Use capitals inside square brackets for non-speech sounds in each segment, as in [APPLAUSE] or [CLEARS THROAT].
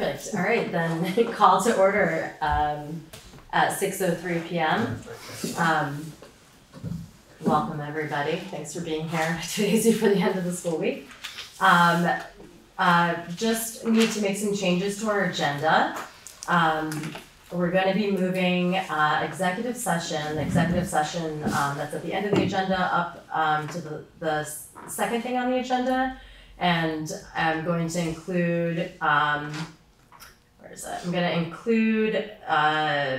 Perfect. All right, then [LAUGHS] call to order um, at 6:03 PM. Um, Welcome, everybody. Thanks for being here. [LAUGHS] Today's before the end of the school week. Um, uh, Just need to make some changes to our agenda. Um, We're gonna be moving uh, executive session, executive session um, that's at the end of the agenda up um, to the, the second thing on the agenda. And I'm going to include, where is it? I'm gonna include, uh,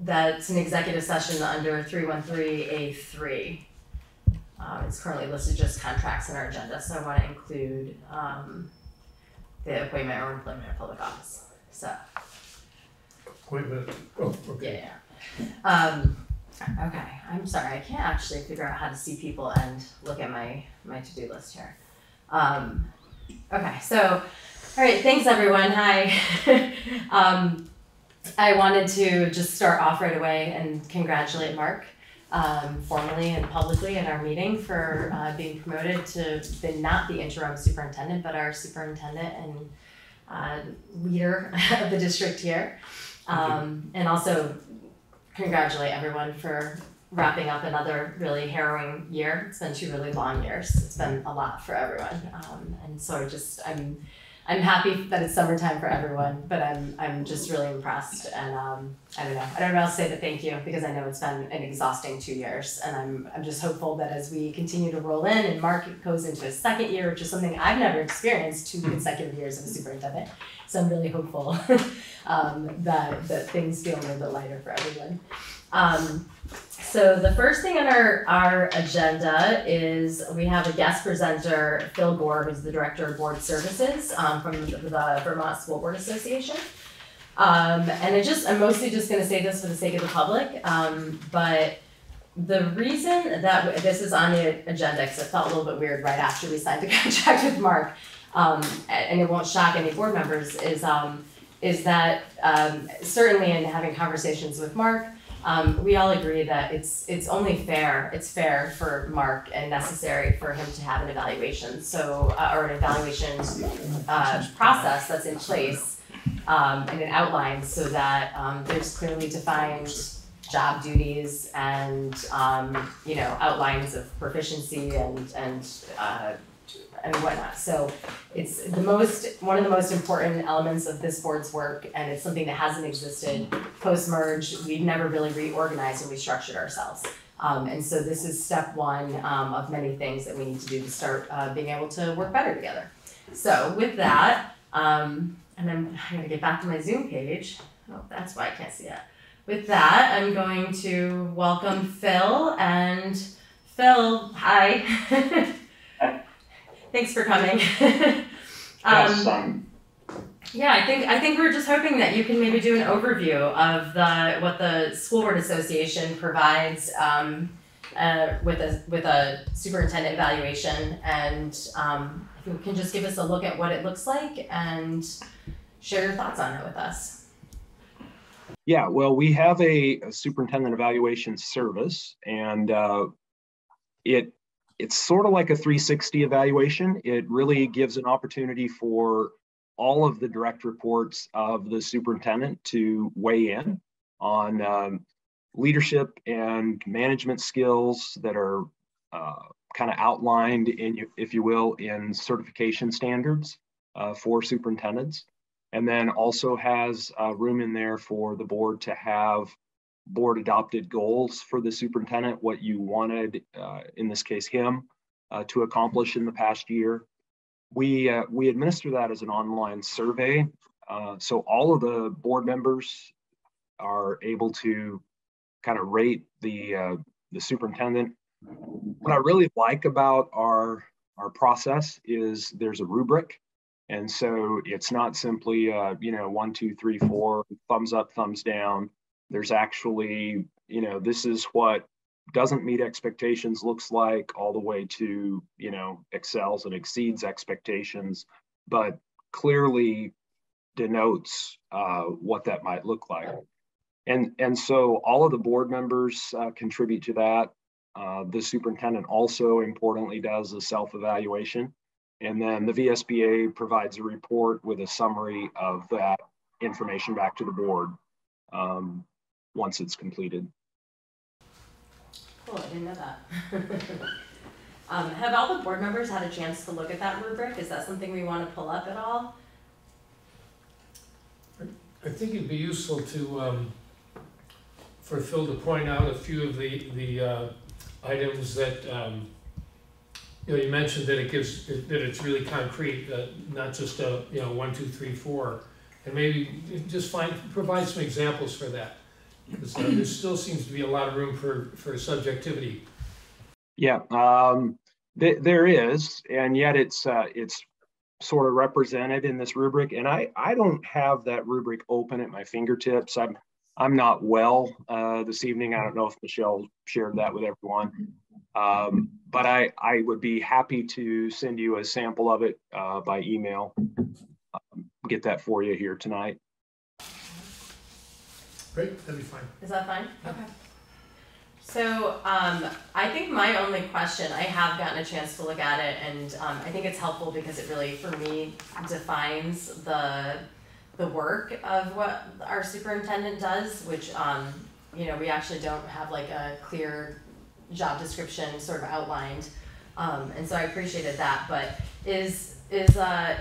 that's an executive session under three one three A three. Um, it's currently listed just contracts in our agenda, so I wanna include, um, the appointment or employment of public office, so, Appointment, oh, okay. yeah, yeah. Um, okay, I'm sorry, I can't actually figure out how to see people and look at my, my to-do list here. Um, okay, so, all right, thanks everyone, hi. [LAUGHS] Um, I wanted to just start off right away and congratulate Mark um, formally and publicly at our meeting for uh, being promoted to the, not the interim superintendent, but our superintendent and uh, leader [LAUGHS] of the district here. Um, and also congratulate everyone for wrapping up another really harrowing year. It's been two really long years. It's been a lot for everyone. Um, and so just, I'm I'm happy that it's summertime for everyone, but I'm I'm just really impressed and um I don't know. I don't know to say the thank you because I know it's been an exhausting two years and I'm I'm just hopeful that as we continue to roll in and Mark goes into his second year, which is something I've never experienced, two consecutive years of a superintendent. So I'm really hopeful [LAUGHS] um that that things feel a little bit lighter for everyone. Um so the first thing on our, our agenda is we have a guest presenter, Phil Gore, who's the Director of Board Services um, from the Vermont School Board Association. Um, and I just, I'm mostly just gonna say this for the sake of the public, um, but the reason that this is on the agenda, because it felt a little bit weird right after we signed the [LAUGHS] contract with Mark, um, and it won't shock any board members, is, um, is that, um, certainly in having conversations with Mark, um, we all agree that it's, it's only fair, it's fair for Mark and necessary for him to have an evaluation, so, uh, or an evaluation, uh, process that's in place, um, and an outline so that, um, there's clearly defined job duties and, um, you know, outlines of proficiency and, and, uh, and whatnot, so it's the most, one of the most important elements of this board's work, and it's something that hasn't existed post-merge, we've never really reorganized and restructured ourselves. Um, and so this is step one, um, of many things that we need to do to start, uh, being able to work better together. So with that, um, and I'm, I'm gonna get back to my Zoom page, oh, that's why I can't see it. With that, I'm going to welcome Phil, and Phil, hi. [LAUGHS] Thanks for coming. [LAUGHS] Um, yeah, I think, I think we we're just hoping that you can maybe do an overview of the, what the School Board Association provides, um, uh, with a, with a superintendent evaluation, and, um, if you can just give us a look at what it looks like and share your thoughts on it with us. Yeah, well, we have a a superintendent evaluation service and uh, it, it's sort of like a 360 evaluation. It really gives an opportunity for all of the direct reports of the superintendent to weigh in on um, leadership and management skills that are uh, kind of outlined in, if you will, in certification standards uh, for superintendents. And then also has uh, room in there for the board to have board adopted goals for the superintendent, what you wanted, uh, in this case, him, uh, to accomplish in the past year. We, uh, we administer that as an online survey. Uh, so all of the board members are able to kind of rate the, uh, the superintendent. What I really like about our, our process is there's a rubric. And so it's not simply, uh, you know, one, two, three, four, thumbs up, thumbs down. There's actually, you know, this is what doesn't meet expectations looks like, all the way to, you know, excels and exceeds expectations, but clearly denotes uh, what that might look like. And, and so all of the board members uh, contribute to that. Uh, the superintendent also importantly does a self-evaluation. And then the VSBA provides a report with a summary of that information back to the board um, once it's completed. Cool, I didn't know that. [LAUGHS] um, have all the board members had a chance to look at that rubric? Is that something we want to pull up at all? I think it'd be useful to, um, for Phil to point out a few of the, the, uh, items that, um, you know, you mentioned that it gives, that it's really concrete, uh, not just a, you know, one, two, three, four. And maybe just find, provide some examples for that. Uh, there still seems to be a lot of room for, for subjectivity. Yeah, um, th- there is, and yet it's uh, it's sort of represented in this rubric. And I I don't have that rubric open at my fingertips. I'm I'm not well uh, this evening. I don't know if Michelle shared that with everyone, um, but I I would be happy to send you a sample of it uh, by email. Um, get that for you here tonight. Great, that'd be fine. Is that fine? Okay. So, um, I think my only question, I have gotten a chance to look at it and, um, I think it's helpful because it really, for me, defines the, the work of what our superintendent does, which, um, you know, we actually don't have like a clear job description sort of outlined. Um, and so I appreciated that, but is, is, uh,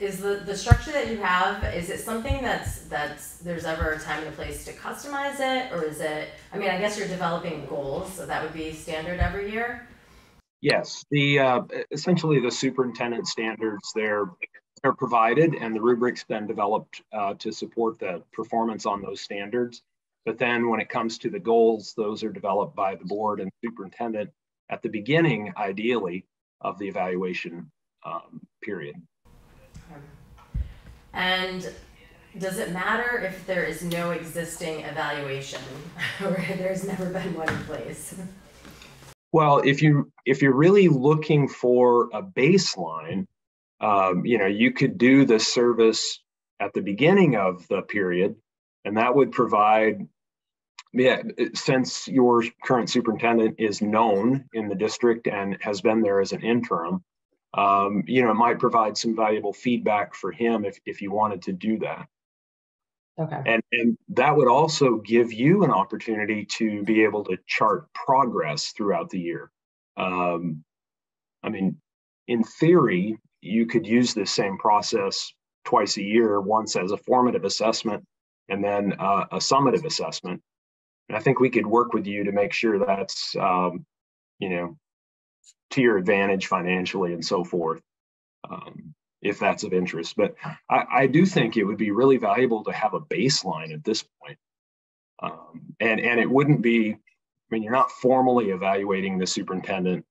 is the, the structure that you have, is it something that's, that's, there's ever a time and a place to customize it? Or is it, I mean, I guess you're developing goals, so that would be standard every year? Yes, the uh, essentially the superintendent standards they're they're provided, and the rubric's been developed uh, to support the performance on those standards. But then when it comes to the goals, those are developed by the board and superintendent at the beginning, ideally, of the evaluation um, period. And does it matter if there is no existing evaluation [LAUGHS] or there's never been one in place? Well, if you if you're really looking for a baseline, um, you know, you could do the service at the beginning of the period, and that would provide. Yeah, since your current superintendent is known in the district and has been there as an interim, um, you know, it might provide some valuable feedback for him if, if you wanted to do that. Okay. And, and that would also give you an opportunity to be able to chart progress throughout the year. Um, I mean, in theory, you could use this same process twice a year, once as a formative assessment and then uh, a summative assessment. And I think we could work with you to make sure that's, um, you know, to your advantage financially and so forth, um, if that's of interest. But I, I, do think it would be really valuable to have a baseline at this point. Um, and, and it wouldn't be, I mean, you're not formally evaluating the superintendent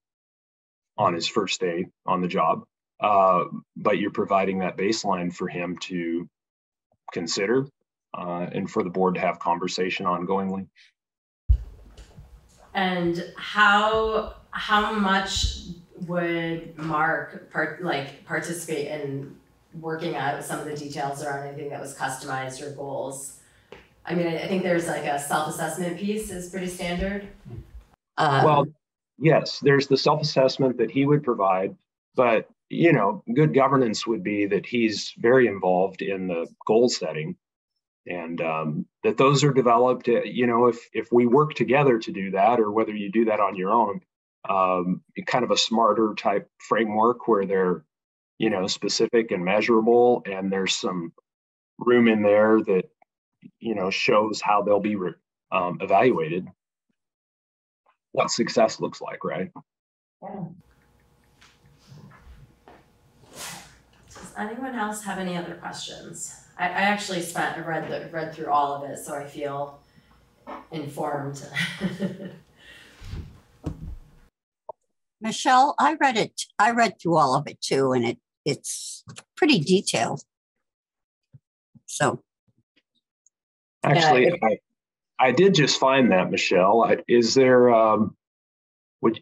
on his first day on the job, uh, but you're providing that baseline for him to consider uh, and for the board to have conversation ongoingly. And how how much would Mark part like participate in working out some of the details around anything that was customized or goals? I mean, I, I think there's like a self-assessment piece is pretty standard. Um, well, yes, there's the self-assessment that he would provide, but you know, good governance would be that he's very involved in the goal setting and um, that those are developed uh, you know if if we work together to do that or whether you do that on your own um, kind of a smarter type framework where they're you know specific and measurable and there's some room in there that you know shows how they'll be re- um, evaluated. What success looks like right? Does anyone else have any other questions? I, I actually spent read read through all of it so i feel informed [LAUGHS] Michelle, I read it. I read through all of it too, and it it's pretty detailed. So, actually, yeah, I, I did just find that Michelle. I, is there um, would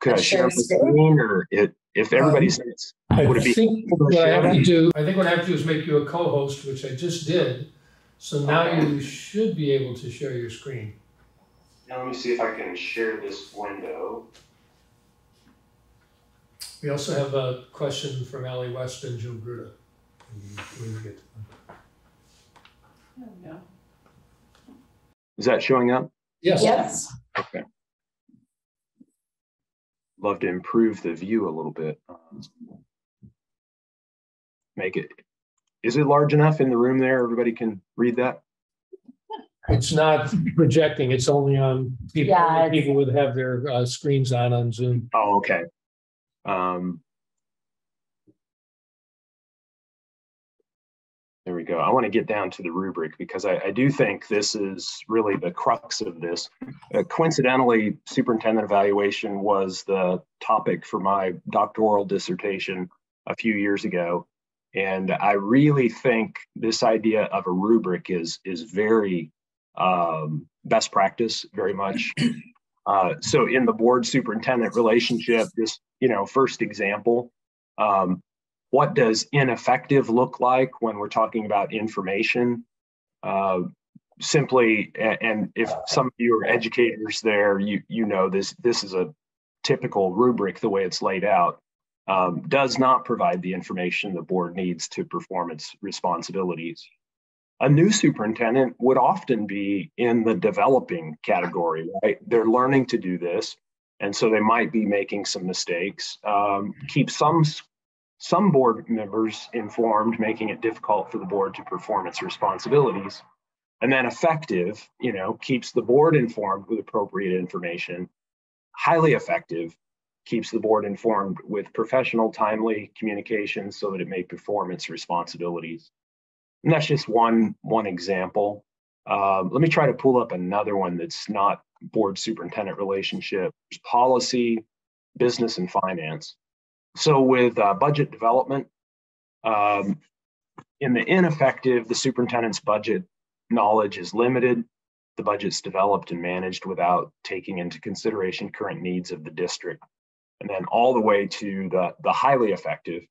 could I share the screen or it if everybody's um, I would it be think what I have to do I think what I have to do is make you a co-host, which I just did. So now okay. you should be able to share your screen. Now let me see if I can share this window. We also have a question from Ally West and Joe Gruda. When we get to them. Is that showing up? Yes. Yes. Okay. Love to improve the view a little bit. Make it, is it large enough in the room there? Everybody can read that? It's not projecting, it's only on people, Yeah, people would have their uh, screens on on Zoom. Oh, okay. Um, there we go. I want to get down to the rubric because I, I do think this is really the crux of this. Uh, coincidentally, superintendent evaluation was the topic for my doctoral dissertation a few years ago. And I really think this idea of a rubric is, is very um, best practice, very much. Uh, so in the board superintendent relationship, this, you know, first example, um, what does ineffective look like when we're talking about information? Uh, simply, and if some of you are educators there, you you know this this is a typical rubric the way it's laid out. Um, does not provide the information the board needs to perform its responsibilities. A new superintendent would often be in the developing category, right? They're learning to do this, and so they might be making some mistakes. Um, keep some some board members informed, making it difficult for the board to perform its responsibilities. And then effective, you know, keeps the board informed with appropriate information. Highly effective, keeps the board informed with professional, timely communication so that it may perform its responsibilities. And that's just one one example. Um, let me try to pull up another one that's not board superintendent relationship. There's policy, business, and finance. So with uh, budget development, um, in the ineffective, the superintendent's budget knowledge is limited. The budget's developed and managed without taking into consideration current needs of the district. And then all the way to the, the highly effective,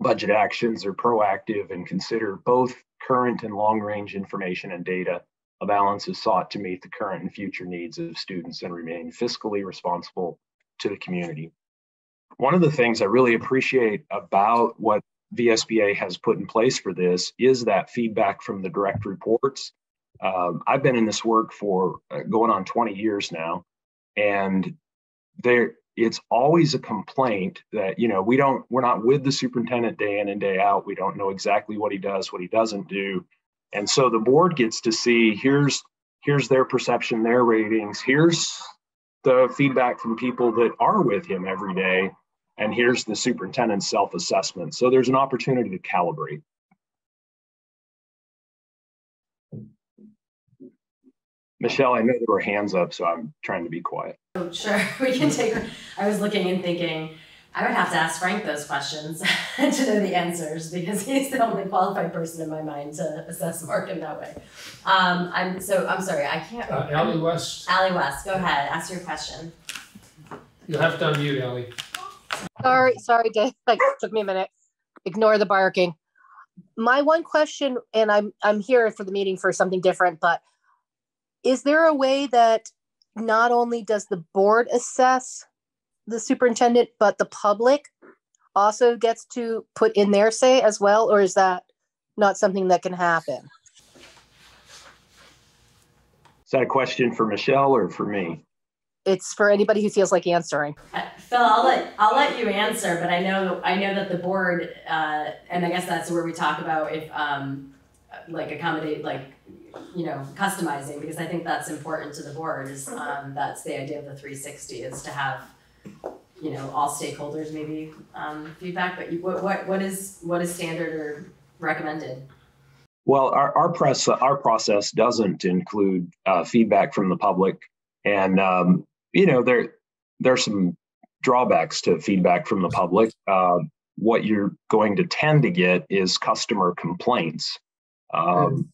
budget actions are proactive and consider both current and long-range information and data. A balance is sought to meet the current and future needs of students and remain fiscally responsible to the community one of the things I really appreciate about what VSBA has put in place for this is that feedback from the direct reports. Um, I've been in this work for uh, going on 20 years now, and there it's always a complaint that you know we don't we're not with the superintendent day in and day out. We don't know exactly what he does, what he doesn't do, and so the board gets to see here's here's their perception, their ratings, here's the feedback from people that are with him every day and here's the superintendent's self-assessment. So there's an opportunity to calibrate. Michelle, I know there were hands up, so I'm trying to be quiet. Oh, sure, [LAUGHS] we can take, I was looking and thinking, I would have to ask Frank those questions [LAUGHS] to know the answers because he's the only qualified person in my mind to assess Mark in that way. Um, I'm, so, I'm sorry, I can't. Uh, Ally West, Ally West, go ahead, ask your question. you'll have to unmute Ally. Sorry, sorry, [LAUGHS] Dave. Like, took me a minute. Ignore the barking. My one question, and I'm I'm here for the meeting for something different, but is there a way that not only does the board assess the superintendent, but the public also gets to put in their say as well, or is that not something that can happen? Is that a question for Michelle or for me? It's for anybody who feels like answering. Uh, Phil, I'll let, I'll let you answer, but I know, I know that the board, uh, and I guess that's where we talk about if, um, like accommodate, like, you know, customizing, because I think that's important to the board is, um, that's the idea of the three sixty is to have, you know, all stakeholders maybe, um, feedback, but you, what, what, what is, what is standard or recommended? Well, our, our press, our process doesn't include uh, feedback from the public. And, um, you know, there, there's some drawbacks to feedback from the public. Uh, what you're going to tend to get is customer complaints. Um,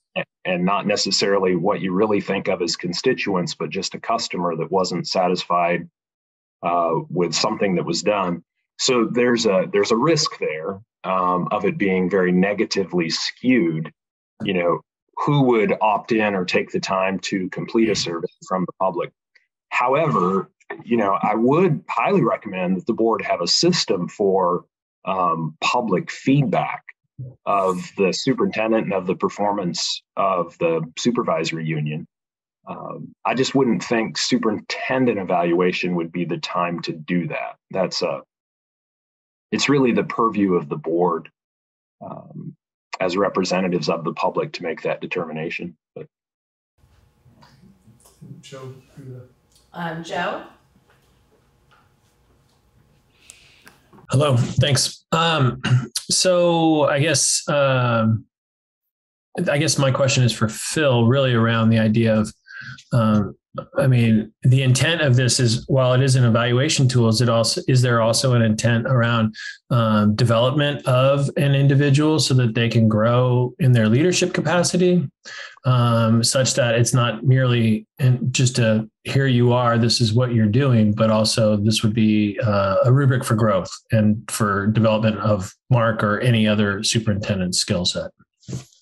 and not necessarily what you really think of as constituents, but just a customer that wasn't satisfied uh, with something that was done. So there's a there's a risk there um, of it being very negatively skewed. You know, who would opt in or take the time to complete a survey from the public? However, you know, I would highly recommend that the board have a system for um, public feedback of the superintendent and of the performance of the supervisory union. Um, I just wouldn't think superintendent evaluation would be the time to do that. That's a, it's really the purview of the board um, as representatives of the public to make that determination. But Joe, uh, Um, Joe? Hello, thanks. Um, so I guess um, I guess my question is for Phil, really around the idea of, um, I mean, the intent of this is while it is an evaluation tool, is it also is there also an intent around um, development of an individual so that they can grow in their leadership capacity, um, such that it's not merely just a here you are, this is what you're doing, but also this would be uh, a rubric for growth and for development of Mark or any other superintendent skill set.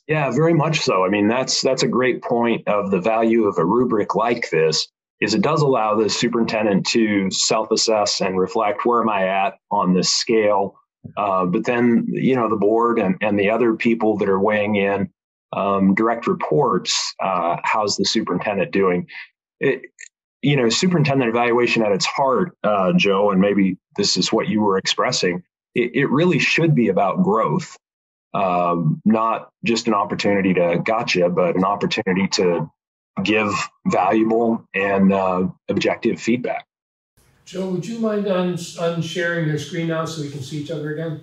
Yeah, very much so. I mean, that's that's a great point of the value of a rubric like this is it does allow the superintendent to self-assess and reflect where am I at on this scale. Uh, but then, you know, the board and, and the other people that are weighing in um, direct reports, uh, how's the superintendent doing? It, you know, superintendent evaluation at its heart, uh, Joe, and maybe this is what you were expressing, it, it really should be about growth um, not just an opportunity to gotcha, but an opportunity to give valuable and uh, objective feedback. Joe, would you mind un- unsharing your screen now so we can see each other again?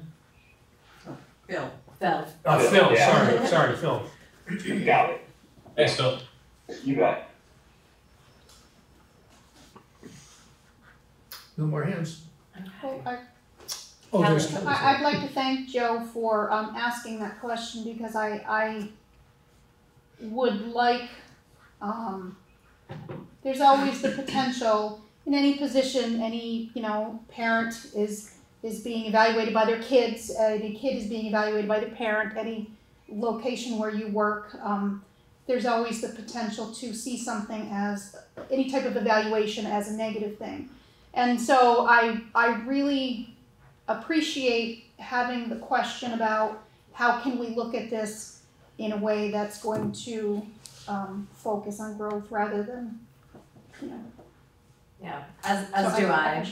Phil. Phil. Uh, Phil, Phil, yeah. sorry, sorry, Phil. You Got it. Thanks, Phil. You got it. No more hands. Well, I, Oh, there's. I- I'd like to thank Joe for, um, asking that question because I, I would like, um, there's always the potential in any position, any, you know, parent is, is being evaluated by their kids, uh, any kid is being evaluated by their parent, any location where you work, um, there's always the potential to see something as, any type of evaluation as a negative thing. And so I, I really appreciate having the question about how can we look at this in a way that's going to um, focus on growth rather than, you know. Yeah, as, as so do I.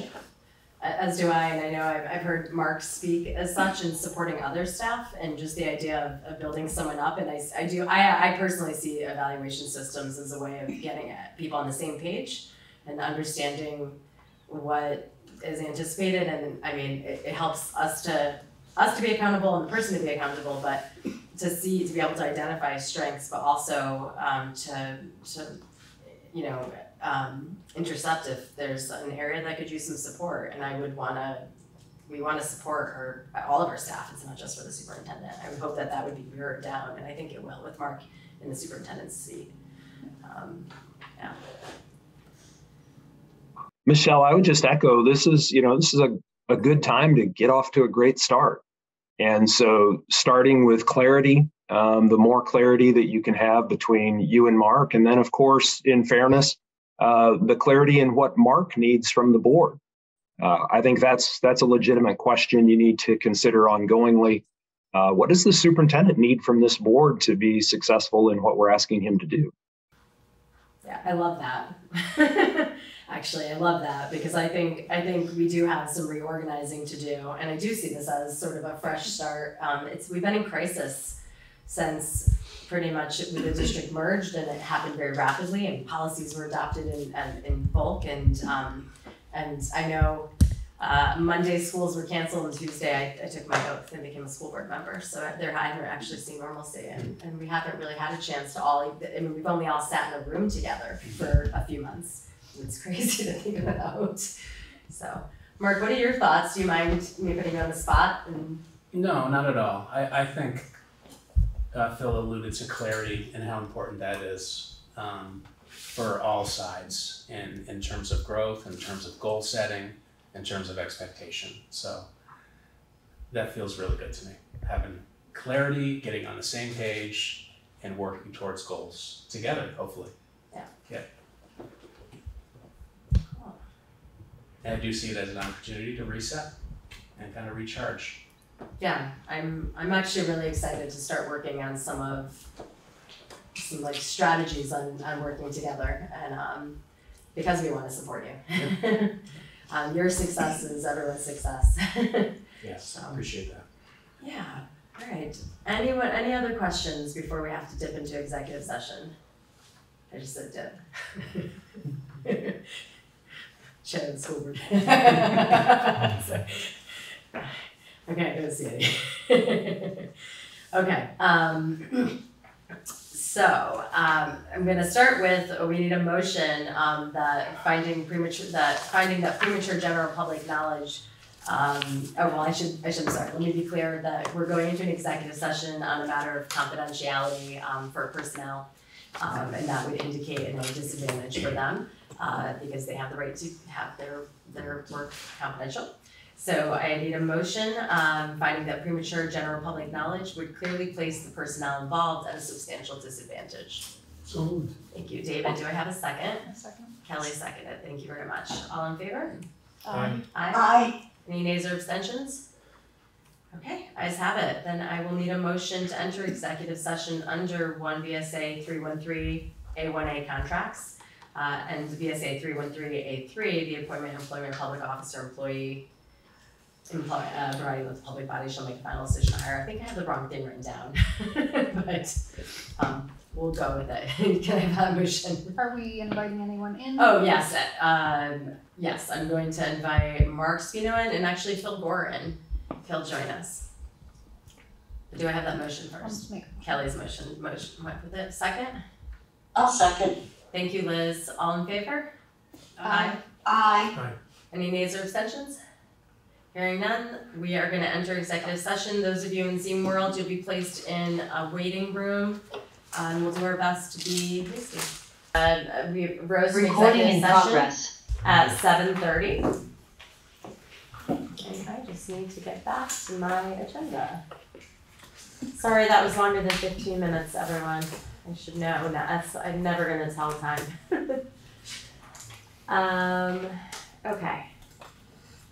A- As do I, and I know I've, I've heard Mark speak as such in supporting other staff and just the idea of, of building someone up. And I, I do, I, I personally see evaluation systems as a way of getting at people on the same page and understanding what is anticipated. And I mean, it, it helps us to, us to be accountable and the person to be accountable, but to see, to be able to identify strengths, but also, um, to, to, you know, um, intercept if there's an area that could use some support, and I would wanna, we wanna support her, all of our staff, it's not just for the superintendent. I would hope that that would be mirrored down, and I think it will with Mark in the superintendent's seat. Um, Michelle, I would just echo this is, you know, this is a, a good time to get off to a great start. And so, starting with clarity, um, the more clarity that you can have between you and Mark, and then, of course, in fairness, uh, the clarity in what Mark needs from the board. Uh, I think that's that's a legitimate question you need to consider ongoingly. Uh, what does the superintendent need from this board to be successful in what we're asking him to do? yeah, I love that. [LAUGHS] Actually, I love that because I think, I think we do have some reorganizing to do, and I do see this as sort of a fresh start. Um, it's, we've been in crisis since pretty much the district merged and it happened very rapidly and policies were adopted in, in, in bulk and, um, and I know, uh, Monday schools were canceled and Tuesday I, I took my oath and became a school board member, so there I haven't actually seen normalcy and, and we haven't really had a chance to all, I mean, we've only all sat in a room together for a few months. It's crazy [LAUGHS] to think about, so, Mark, what are your thoughts, do you mind me putting you on the spot and No, not at all. I, I think uh, Phil alluded to clarity and how important that is um, for all sides in, in terms of growth, in terms of goal setting, in terms of expectation. So that feels really good to me. Having clarity, getting on the same page, and working towards goals together, hopefully. And I do see it as an opportunity to reset and kind of recharge. Yeah, I'm I'm actually really excited to start working on some of some like strategies on on working together and um because we want to support you. [LAUGHS] um your success is everyone's success. [LAUGHS] Yes, Um, appreciate that. yeah, all right. Anyone any other questions before we have to dip into executive session? I just said dip. [LAUGHS] School board. So- Okay, don't see. [LAUGHS] Okay, um, so, um, I'm gonna start with, uh, we need a motion, um, that finding premature, that finding that premature general public knowledge, um, oh, well, I should, I should, sorry, let me be clear that we're going into an executive session on a matter of confidentiality, um, for personnel. Um, and that would indicate a disadvantage for them, uh, because they have the right to have their, their work confidential. So I need a motion, um, finding that premature general public knowledge would clearly place the personnel involved at a substantial disadvantage. So moved. Thank you, David. Do I have a second? A second. Kelly seconded. Thank you very much. All in favor? Aye. Aye. Aye. Any nays or abstentions? Okay, ayes have it. Then I will need a motion to enter executive session under one VSA three one three A one A contracts. Uh, and VSA three one three A three, the appointment, employment, public officer, employee, employ, uh, providing that the public body shall make a final decision to hire. I think I have the wrong thing written down. [LAUGHS] But, um, we'll go with it. [LAUGHS] Can I have that motion? Are we inviting anyone in? Oh, yes, uh, um, yes, I'm going to invite Mark Speno in and actually Phil Gorin. if He'll join us. Do I have that motion I'll first? just make, Kelly's motion, motion, went with it, second? I'll second. Thank you, Liz. All in favor? Aye. Aye. Aye. Any nays or abstentions? Hearing none, we are gonna enter executive session. Those of you in Zoom world, you'll be placed in a waiting room. Um, we'll do our best to be hasty. Uh, we rose from Recording executive in session progress. at seven thirty. And I just need to get back to my agenda. Sorry, that was longer than fifteen minutes, everyone. I should know, no, that's, I'm never gonna tell time. [LAUGHS] Um, okay.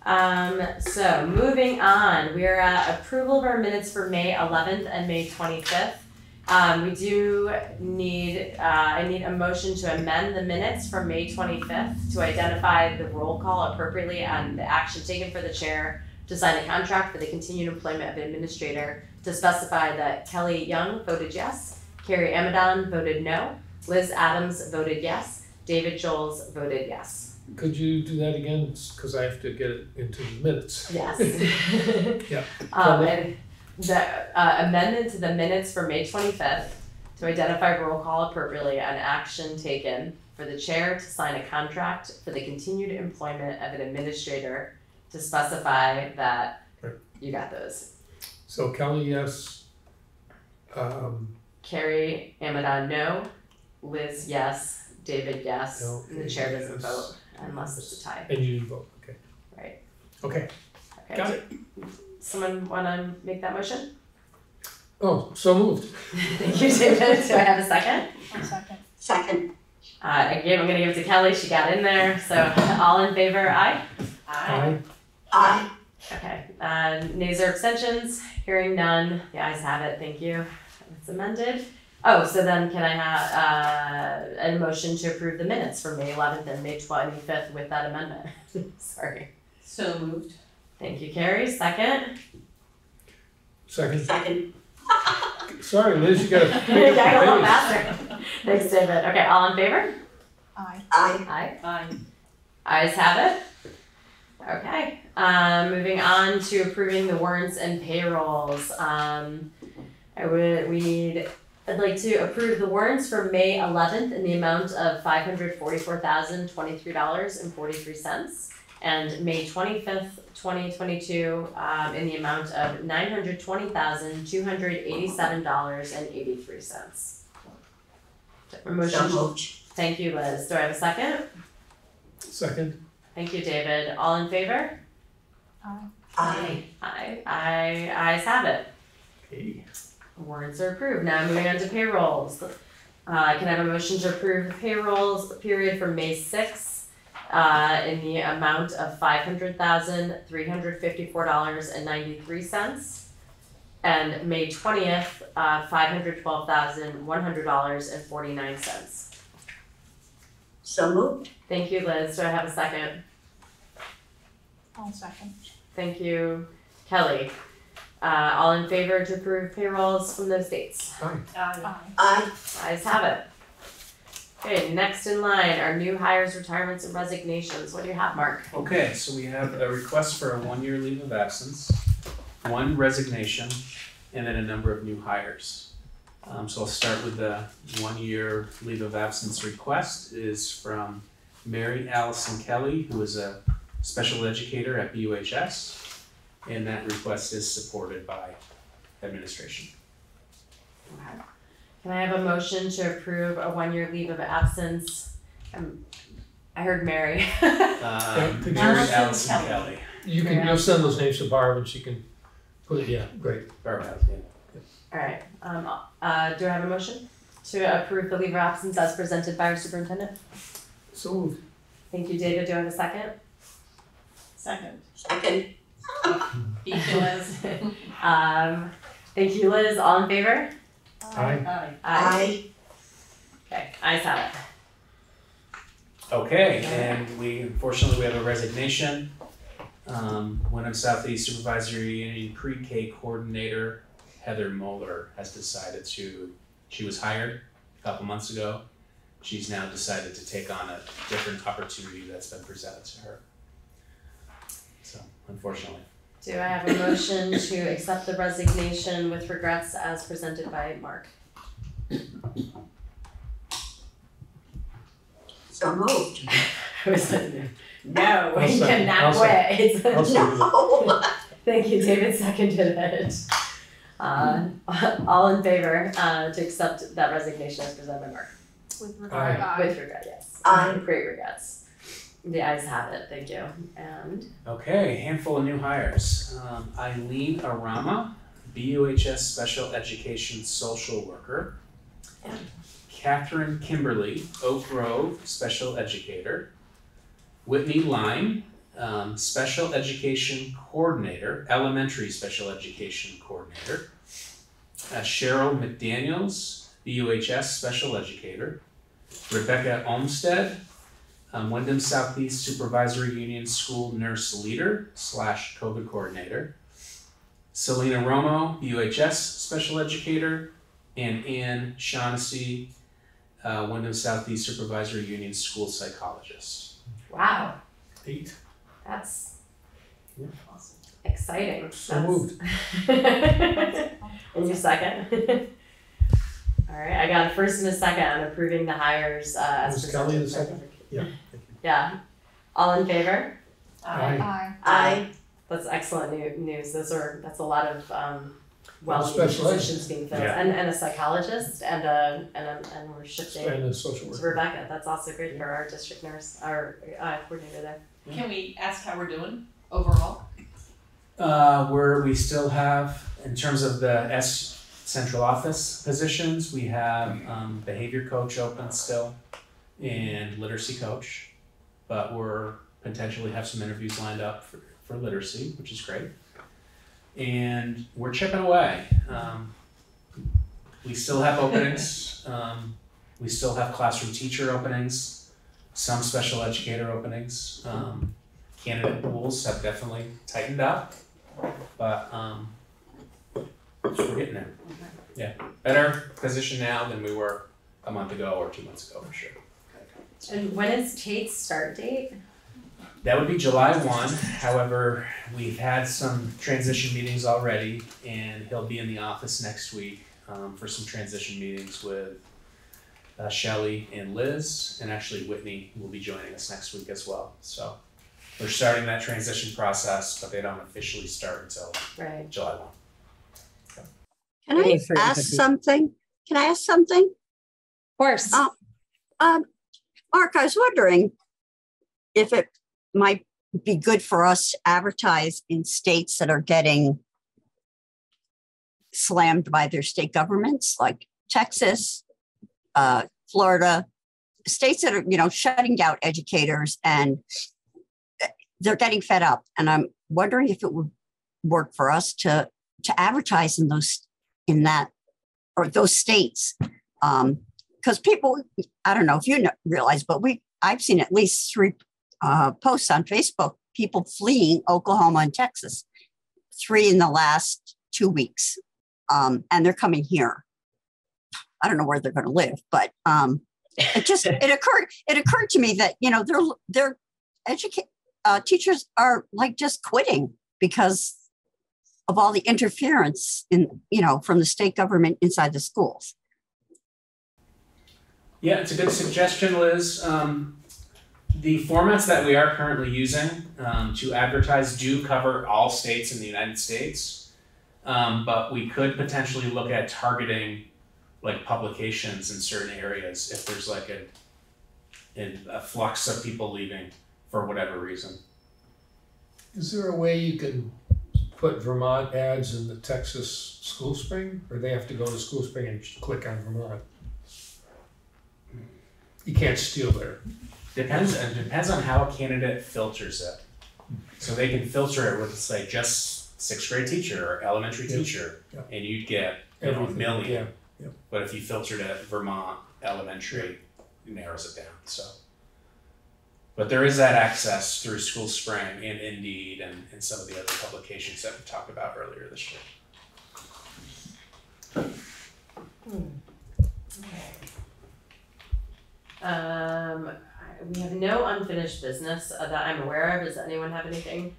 Um, so moving on, we are at approval of our minutes for May eleventh and May twenty-fifth. Um, we do need, uh, I need a motion to amend the minutes for May twenty-fifth to identify the roll call appropriately and the action taken for the chair to sign a contract for the continued employment of an administrator to specify that Kelly Young voted yes, Carrie Amadon voted no, Liz Adams voted yes, David Joels voted yes. Could you do that again, because I have to get it into the minutes. Yes. [LAUGHS] [LAUGHS] Yeah. Um, and the uh, amendment to the minutes for May twenty-fifth to identify roll call appropriately and action taken for the chair to sign a contract for the continued employment of an administrator to specify that Right. you got those. So Kelly, yes. Um, Carrie Amadon, no. Liz, yes. David, yes. No, And the chair doesn't yes. vote unless it's a tie. and you didn't vote, okay. Right. Okay, Okay. got it. Someone wanna make that motion? Oh, so moved. Thank [LAUGHS] you, David. Do I have a second? a second. Second. Uh, again, I'm gonna give it to Kelly. She got in there. So all in favor, aye? Aye. Aye. Okay. Uh, nays or abstentions? Hearing none. The ayes have it. Thank you. It's amended. Oh, so then can I have uh, a motion to approve the minutes for May 11th and May 25th with that amendment? [LAUGHS] Sorry. So moved. Thank you, Carrie. Second. Second, Second. [LAUGHS] sorry Liz, you gotta. [LAUGHS] I got a little faster. Thanks, David. Okay, all in favor? Aye. Aye. Aye. Aye. Ayes have it. Okay, um, moving on to approving the warrants and payrolls. Um, I would, we need, I'd like to approve the warrants for May eleventh in the amount of five hundred forty-four thousand twenty-three dollars and forty-three cents. And May twenty-fifth, twenty twenty-two, um, in the amount of nine hundred twenty thousand two hundred eighty-seven dollars and eighty-three cents. So Motion, moved. thank you, Liz. Do I have a second? Second, Thank you, David. All in favor? Aye. Aye. Aye. Aye, ayes have it. okay, Warrants are approved. Now moving on to payrolls. Uh, can I have a motion to approve the payrolls period from May sixth uh, in the amount of five hundred thousand, three hundred fifty-four dollars and ninety-three cents. And May twentieth, uh, five hundred twelve thousand, one hundred dollars and forty-nine cents. So moved. Thank you, Liz. Do I have a second? I'll second. Thank you, Kelly. Uh, all in favor to approve payrolls from those dates? Aye. Aye. Aye. Ayes have it. Okay, next in line are new hires, retirements, and resignations. What do you have, Mark? Okay, so we have a request for a one-year leave of absence, one resignation, and then a number of new hires. Um, so I'll start with the one-year leave of absence request is from Mary Allison Kelly, who is a special educator at BUHS. And that request is supported by administration. Can I have a motion to approve a one-year leave of absence? Um, I heard Mary. [LAUGHS] Um, Could you- Mary Allison Kelly. You can, you'll send those names to Barb and she can put it, yeah, great. Barbara Allison, yeah. Alright, um, uh, do I have a motion to approve the leave of absence as presented by our superintendent? So moved. Thank you, David. Do I have a second? Second. Second. Thank you, Liz. Um, thank you, Liz. All in favor? Aye. Aye. Aye. Okay, ayes have it. Okay, and we, unfortunately, we have a resignation. Um, Windham Southeast Supervisory Union Pre-K Coordinator Heather Moeller has decided to, she was hired a couple months ago. She's now decided to take on a different opportunity that's been presented to her. So unfortunately, Do I have a motion to accept the resignation with regrets as presented by Mark? So moved. [LAUGHS] Who said no? I'll You second. cannot I'll second. quit. [LAUGHS] I'll second it. No. [LAUGHS] Thank you, David seconded it. Uh, all in favor, uh, to accept that resignation as presented by Mark? With Aye. regard. With regret, yes. Aye. Great regrets. The ayes have it, thank you. And, okay, handful of new hires. Um, Eileen Arama, BUHS Special Education Social Worker. Catherine Kimberly, Oak Grove Special Educator. Whitney Line, um, Special Education Coordinator, Elementary Special Education Coordinator. Uh, Cheryl McDaniels, BUHS Special Educator. Rebecca Olmsted, um, Windham Southeast Supervisory Union School Nurse Leader slash COVID Coordinator. Selena Romo, UHS Special Educator, and Ann Shaughnessy, uh, Windham Southeast Supervisory Union School Psychologist. wow, Eight. that's Yeah. exciting. So That's- moved. [LAUGHS] And you second? [LAUGHS] All right, I got a first and a second on approving the hires, uh, as Was. Kelly the second? Yeah. Yeah, all in favor? Aye. Aye. Aye. That's excellent new news, those are, that's a lot of, um, well-needed Special positions being filled, Yeah. and, and a psychologist, and a, and a, and we're shifting And the social to worker. Rebecca, that's also great for our district nurse, our, uh, coordinator there. Can we ask how we're doing overall? Uh, where we still have, in terms of the S central office positions, we have um, behavior coach open still and literacy coach. But we're potentially have some interviews lined up for, for literacy, which is great. And we're chipping away. Um, we still have openings. [LAUGHS] Um, we still have classroom teacher openings, some special educator openings. Um, candidate pools have definitely tightened up, but um, we're getting there. Yeah, better position now than we were a month ago or two months ago for sure. And when is Tate's start date? That would be July one, however, we've had some transition meetings already and he'll be in the office next week um, for some transition meetings with uh, Shelley and Liz, and actually Whitney will be joining us next week as well, so. We're starting that transition process, but they don't officially start until Right, July one. Can I ask something? Can I ask something? of course. Oh. Um, Mark, I was wondering if it might be good for us to advertise in states that are getting slammed by their state governments, like Texas, uh, Florida, states that are, you know, shutting down educators and they're getting fed up. And I'm wondering if it would work for us to to advertise in those in that or those states. Um, because people, I don't know if you know, realize, but we I've seen at least three uh, posts on Facebook, people fleeing Oklahoma and Texas, three in the last two weeks, um, and they're coming here. I don't know where they're going to live, but um, it just [LAUGHS] it occurred it occurred to me that you know they're they're educate uh, teachers are like just quitting because of all the interference in you know from the state government inside the schools. Yeah, it's a good suggestion, Liz. Um, the formats that we are currently using um, to advertise do cover all states in the United States, um, but we could potentially look at targeting like publications in certain areas if there's like a, a, a flux of people leaving for whatever reason. Is there a way you can put Vermont ads in the Texas School Spring, or they have to go to School Spring and click on Vermont? You can't steal there. Depends. It depends on how a candidate filters it. So they can filter it with say just sixth grade teacher or elementary Yeah. teacher, Yeah. and you'd get you know, a million. yeah, yeah. But if you filtered it Vermont elementary, it narrows it down. So. But there is that access through School Spring and Indeed and, and some of the other publications that we talked about earlier this year. Hmm. Um, I- we have no unfinished business uh, that I'm aware of. Does anyone have anything?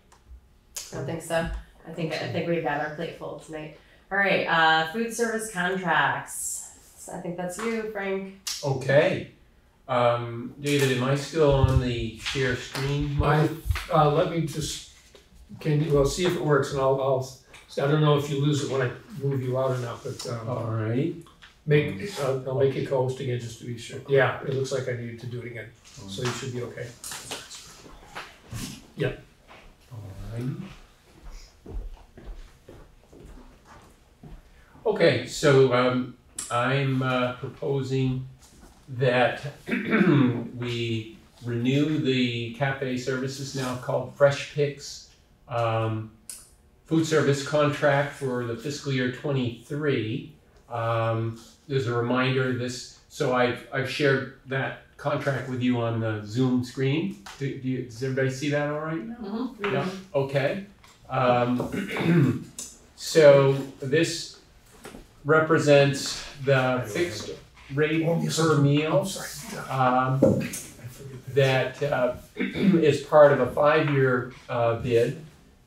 I don't think so. I think, I think we've got our plate full tonight. All right, uh, food service contracts. So I think that's you, Frank. Okay. Um, David, am I still on the share screen? I, mode? uh, let me just, can you, well, see if it works and I'll, I'll, I don't know if you lose it when I move you out or not, but, um, All right. Make, I'll, I'll make it co-host again just to be sure. Yeah, it looks like I needed to do it again, so you should be okay. Yeah. Okay, so um, I'm uh, proposing that [CLEARS THROAT] we renew the cafe services now called Fresh Picks um, food service contract for the fiscal year twenty-three. Um, there's a reminder, this, so I've, I've shared that contract with you on the Zoom screen. Do, do you, does everybody see that all right? Yeah, okay. Um, [CLEARS THROAT] so this represents the fixed rate per meal um, that uh, [CLEARS THROAT] is part of a five-year uh, bid.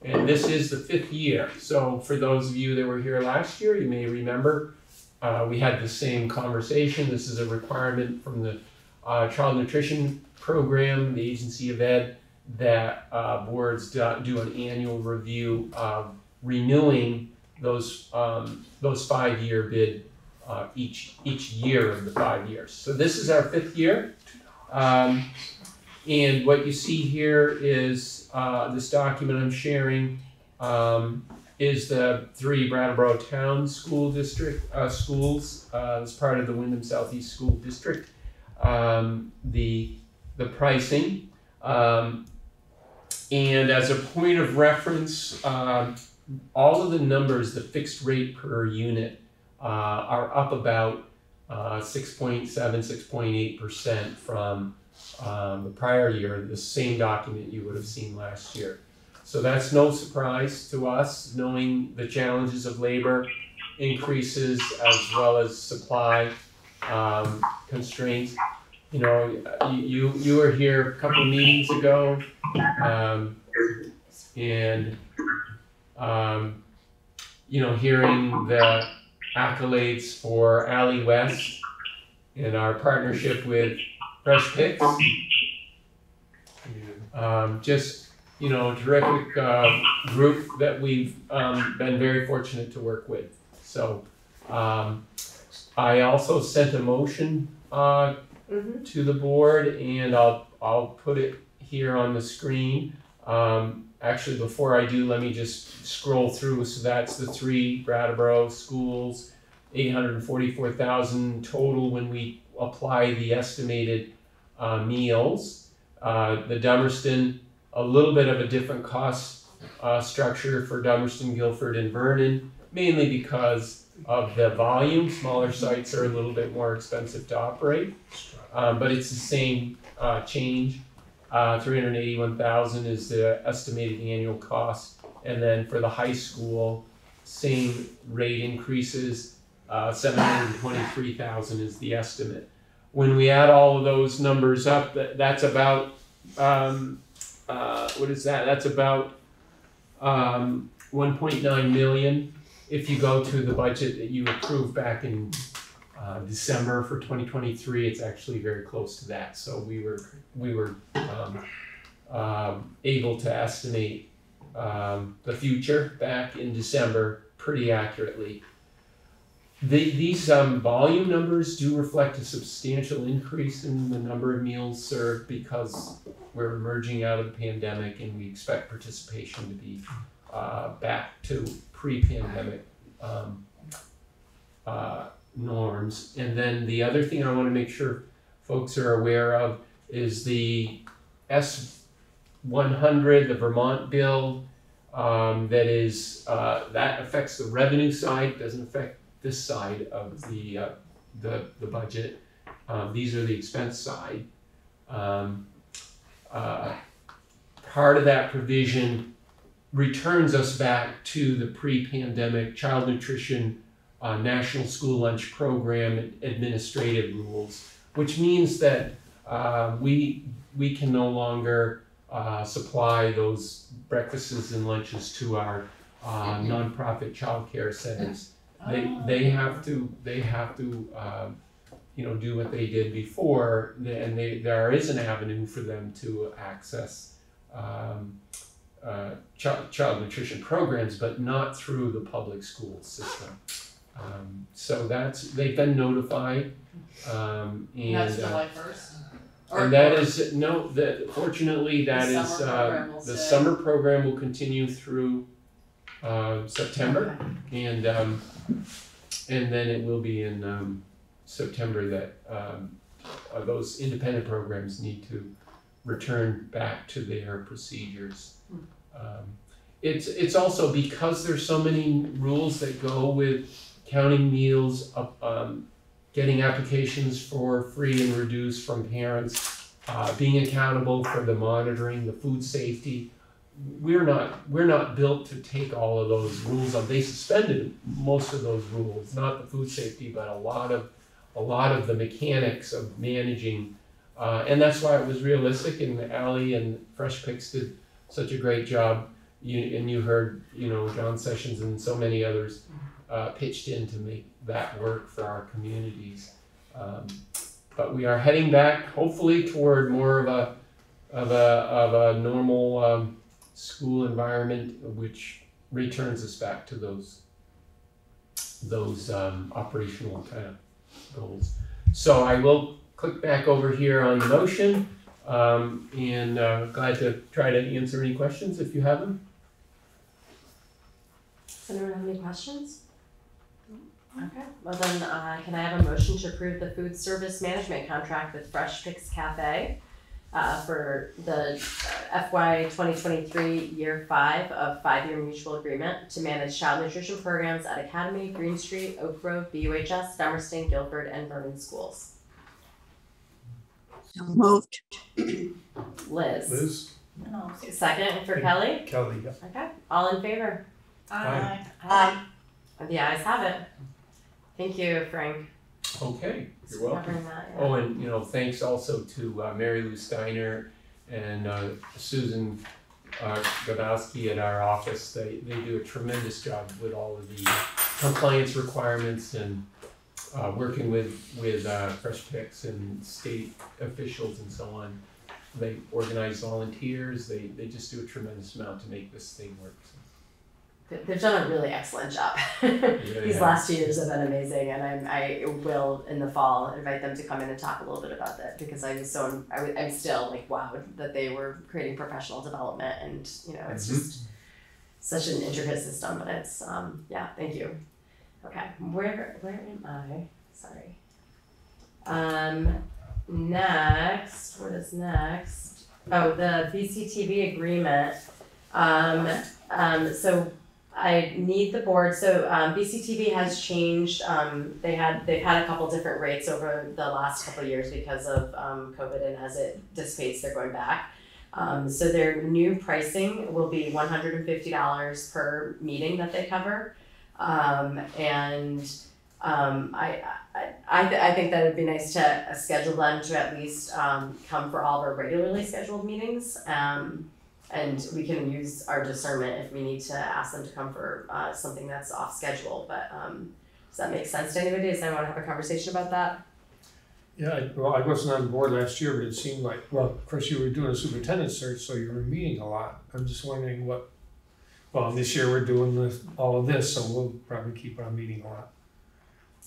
And this is the fifth year. So for those of you that were here last year, you may remember, uh, we had the same conversation. This is a requirement from the uh, Child Nutrition Program, the Agency of Ed, that uh, boards do, do an annual review of renewing those um, those five year bid uh, each each year of the five years. So this is our fifth year, um, and what you see here is uh, this document I'm sharing um, is the three Brattleboro Town School District uh, schools uh, as part of the Windham Southeast School District. Um, the the pricing. Um, and as a point of reference, um, all of the numbers, the fixed rate per unit, uh, are up about uh, 6.7, 6.8% from um, the prior year, the same document you would have seen last year. So that's no surprise to us, knowing the challenges of labor increases as well as supply um, constraints. You know, you you were here a couple meetings ago, um, and um, you know, hearing the accolades for Alley West and our partnership with Fresh Picks. Um, just, you know, terrific uh, group that we've um, been very fortunate to work with. So um, I also sent a motion uh, Mm-hmm. to the board and I'll, I'll put it here on the screen. Um, actually, before I do, let me just scroll through. So that's the three Brattleboro schools, eight hundred and forty-four thousand total when we apply the estimated uh, meals. Uh, the Dummerston, a little bit of a different cost uh, structure for Dummerston, Guilford, and Vernon, mainly because of the volume. Smaller sites are a little bit more expensive to operate, um, but it's the same uh, change. Uh, 381,000 is the estimated annual cost, and then for the high school, same rate increases. Uh, 723,000 is the estimate. When we add all of those numbers up, that, that's about um, uh, what is that? That's about um, 1.9 million. If you go to the budget that you approved back in uh, December for 2023, it's actually very close to that. So we were we were um, um, able to estimate um, the future back in December pretty accurately. The, these um, volume numbers do reflect a substantial increase in the number of meals served because we're emerging out of the pandemic and we expect participation to be uh, back to pre-pandemic um, uh, norms. And then the other thing I want to make sure folks are aware of is the S100, the Vermont bill, um, that is uh, that affects the revenue side, doesn't affect this side of the uh, the, the budget. Um, these are the expense side. Um, uh, part of that provision returns us back to the pre-pandemic child nutrition uh, national school lunch program administrative rules, which means that uh, we we can no longer uh, supply those breakfasts and lunches to our uh, nonprofit childcare centers. They they have to they have to you know do what they did before, and they there is an avenue for them to access. Um, uh, child, child nutrition programs, but not through the public school system. Um, so that's they've been notified, um, and That's uh, July first? and that is no that fortunately that The is summer uh, the stay. summer program will continue through uh, September, and um, and then it will be in um, September that um, uh, those independent programs need to return back to their procedures. Um, it's it's also because there's so many rules that go with counting meals, up, um, getting applications for free and reduced from parents, uh, being accountable for the monitoring, the food safety. We're not we're not built to take all of those rules on. They suspended most of those rules, not the food safety, but a lot of a lot of the mechanics of managing, uh, and that's why it was realistic. And Ally and Fresh Picks did such a great job. You, and you heard, you know, John Sessions and so many others uh, pitched in to make that work for our communities. Um, but we are heading back, hopefully, toward more of a of a of a normal um, school environment, which returns us back to those those um, operational kind of goals. So I will click back over here on the motion, um, and uh, glad to try to answer any questions if you have them. Does anyone have any questions? Okay, well then, uh, can I have a motion to approve the food service management contract with Fresh Picks Cafe uh, for the FY twenty twenty-three year five of five-year mutual agreement to manage child nutrition programs at Academy, Green Street, Oak Grove, BUHS, Dummerston, Guilford, and Vernon schools. So moved. Liz, Liz, No. second for Kelly? Kelly, yeah. Okay, all in favor? Aye. Aye. The ayes have it. Thank you, Frank. Okay, you're welcome. covering that, yeah. Oh, and you know, thanks also to uh, Mary Lou Steiner and uh, Susan uh, Gabowski at our office. They, they do a tremendous job with all of the compliance requirements and uh, working with, with uh, Fresh Picks and state officials and so on. They organize volunteers, they, they just do a tremendous amount to make this thing work. They- They've done a really excellent job. really [LAUGHS] These have. last two years have been amazing, and I'm, I will in the fall invite them to come in and talk a little bit about that because I was so I I'm still like wow that they were creating professional development, and you know it's Mhm. just such an intricate system. But it's um yeah, thank you. Okay, where where am I? Sorry. Um, next, what is next? Oh, the BCTV agreement. Um, um, so I need the board, so, um, BCTV has changed, um, they had, they've had a couple different rates over the last couple years because of, um, COVID and as it dissipates, they're going back. Um, so their new pricing will be one hundred and fifty dollars per meeting that they cover. Um, and, um, I, I, I, th- I think that it'd be nice to schedule them to at least, come for all of our regularly scheduled meetings. And we can use our discernment if we need to ask them to come for, uh, something that's off schedule, but, um, does that make sense to anybody? Does anyone want to have a conversation about that? Yeah, I- well, I wasn't on the board last year, but it seemed like, well, of course, you were doing a superintendent search, so you were meeting a lot. I'm just wondering what, well, this year we're doing the, all of this, so we'll probably keep on meeting a lot.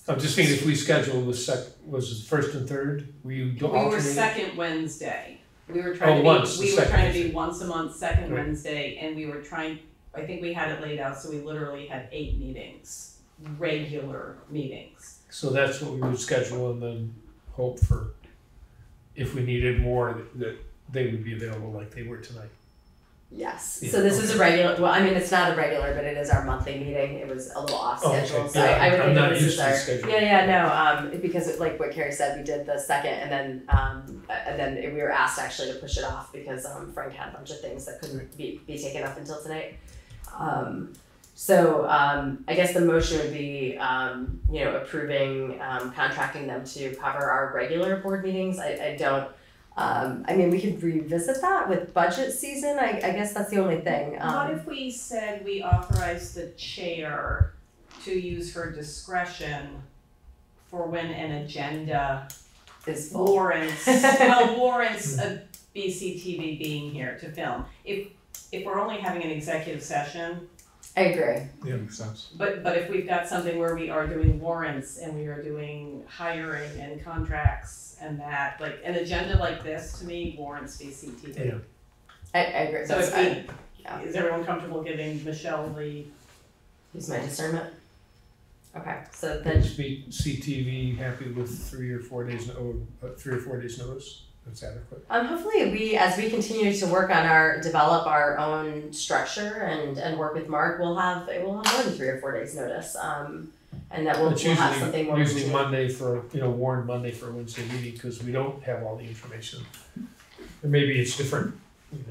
I'm just thinking if we schedule the sec, was it first and third, we do We were alternate? second Wednesday. We were Oh, trying to once, the we were second trying to be once a month, second Right. Wednesday, and we were trying, I think we had it laid out, so we literally had eight meetings, regular meetings. So that's what we would schedule and then hope for, if we needed more, that, that they would be available like they were tonight. Yes, Yeah, so this is a regular, well, I mean, it's not a regular, but it is our monthly meeting, it was a little off Oh, okay. schedule, so Yeah, I I would I'm think this is our. schedule. Yeah, yeah, no, um, because it- like what Carrie said, we did the second and then, um, and then we were asked actually to push it off because, um, Frank had a bunch of things that couldn't be, be taken up until tonight. Um, so, um, I guess the motion would be, um, you know, approving, um, contracting them to cover our regular board meetings, I, I don't, um, I mean, we could revisit that with budget season, I, I guess that's the only thing, um. What if we said we authorize the chair to use her discretion for when an agenda is full. warrants, [LAUGHS] well, warrants a BCTV being here to film? If, if we're only having an executive session, I agree. Yeah, makes sense. But but if we've got something where we are doing warrants and we are doing hiring and contracts and that, like an agenda like this, to me warrants BCTV. Yeah. I, I agree. So That's, if I, we, yeah. is everyone comfortable giving Michelle the, use my discernment. Okay, so Then then, just BCTV happy with three or four days, no, uh, three or four days notice, that's adequate. um, hopefully we, as we continue to work on our, develop our own structure and, and work with Mark, we'll have, we'll have more than three or four days notice. Um, and that we'll, It's we'll have something usually, more. usually routine. Monday for, you know, warn Monday for a Wednesday meeting, because we don't have all the information. Or maybe it's different,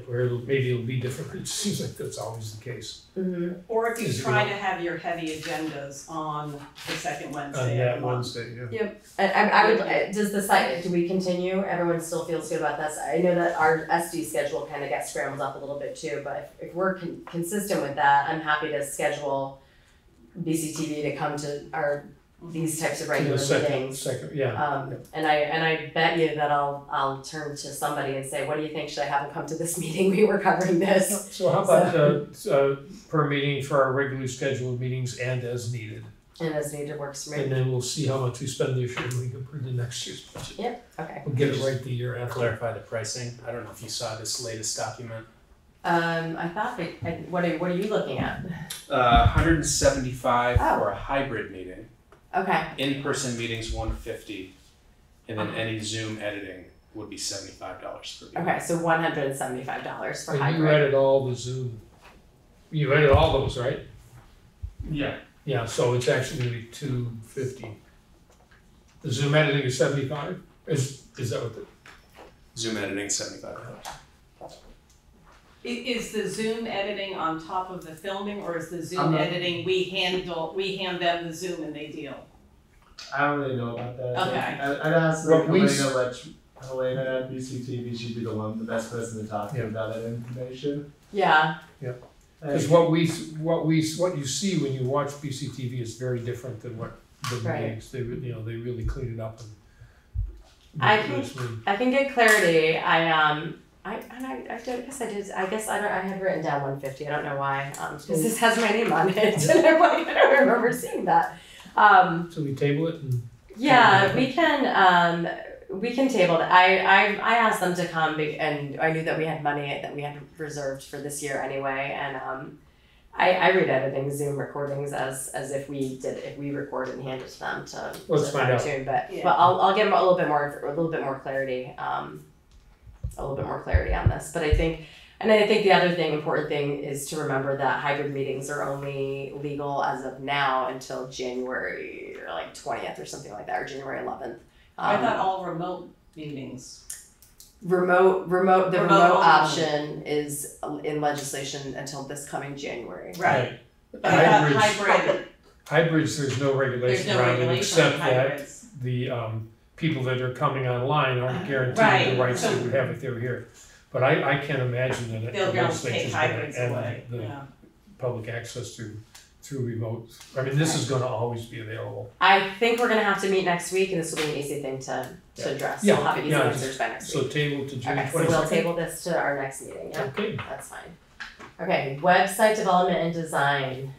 or it'll, maybe it'll be different, but [LAUGHS] it seems like that's always the case. Mhm. or if you Is it try real? to have your heavy agendas on the second On Wednesday of that the month. Wednesday, yeah. I, I, I would, uh, does the site, do we continue? Everyone still feels good about this? I know that our SD schedule kind of gets scrambled up a little bit too, but if, if we're con- consistent with that, I'm happy to schedule BCTV to come to our, these types of regular the second, meetings. second, yeah. Um, and I, and I bet you that I'll, I'll turn to somebody and say, what do you think? Should I have them come to this [LAUGHS] meeting? We were covering this. So how about, uh, uh, per meeting for our regularly scheduled meetings and as needed? And as needed works for And me. then we'll see how much we spend this year, and we can put it in next year's budget. Okay. We'll get it right the year To after. clarify the pricing, I don't know if you saw this latest document. Um, I thought, that- I, what are, what are you looking at? Uh, hundred and seventy-five Oh. for a hybrid meeting, Okay, in-person meetings one fifty, and then any Zoom editing would be seventy-five dollars per meeting. okay, so one hundred and seventy-five dollars for And you hybrid. edit all the Zoom, you edit all those, right? Yeah. Yeah, so it's actually gonna be two fifty. The Zoom editing is seventy-five, is, is that what the, Zoom editing seventy-five dollars. I- Is the Zoom editing on top of the filming or is the On Zoom the- editing, we handle, we hand them the Zoom and they deal? I don't really know about that. Okay. I, I'd ask What like we Helena, s- let Helena at BCTV. She'd be the one, the best person to talk to Yeah. about that information. Yeah, Yeah. cause what we, what we, what you see when you watch BCTV is very different than what the Right. meetings, they, re- you know, they really clean it up and. I can- It's I can get clarity, I, um, I, and I, I don't, guess I did, I guess I don't, I had written down one fifty, I don't know why, um, cause this has my name on it, [LAUGHS] and I don't remember seeing that. Um, So we table it and, yeah, we can, um, we can table it, I, I, I asked them to come be- and I knew that we had money that we had reserved for this year anyway, and, um, I, I read editing Zoom recordings as as if we did if we record and hand it to them to, Let's to find out. fine-tune, But Yeah. but I'll I'll give them a little bit more a little bit more clarity. Um, a little bit more clarity on this. But I think and I think the other thing important thing is to remember that hybrid meetings are only legal as of now until January or like twentieth or something like that or January eleventh. I thought all remote meetings. remote remote the Remote remote, option is in legislation until this coming January. Right. But Hybrids. hybrid, Hybrids, there's no regulation there's regulation no around it, regulation except on that hybrids. the, um, people that are coming online aren't guaranteed Right, the rights so- that we have if they're here. But I, I can't imagine that They'll the go legislature's take gonna hybrids away, end the yeah. public access to, through remote. I mean, this is gonna always be available. I think we're gonna have to meet next week and this will be an easy thing to to address. Yeah, we'll have easy yeah, answers by next So table to June Okay, so we'll second. table this to our next meeting, yeah, Okay, that's fine. Okay, website development and design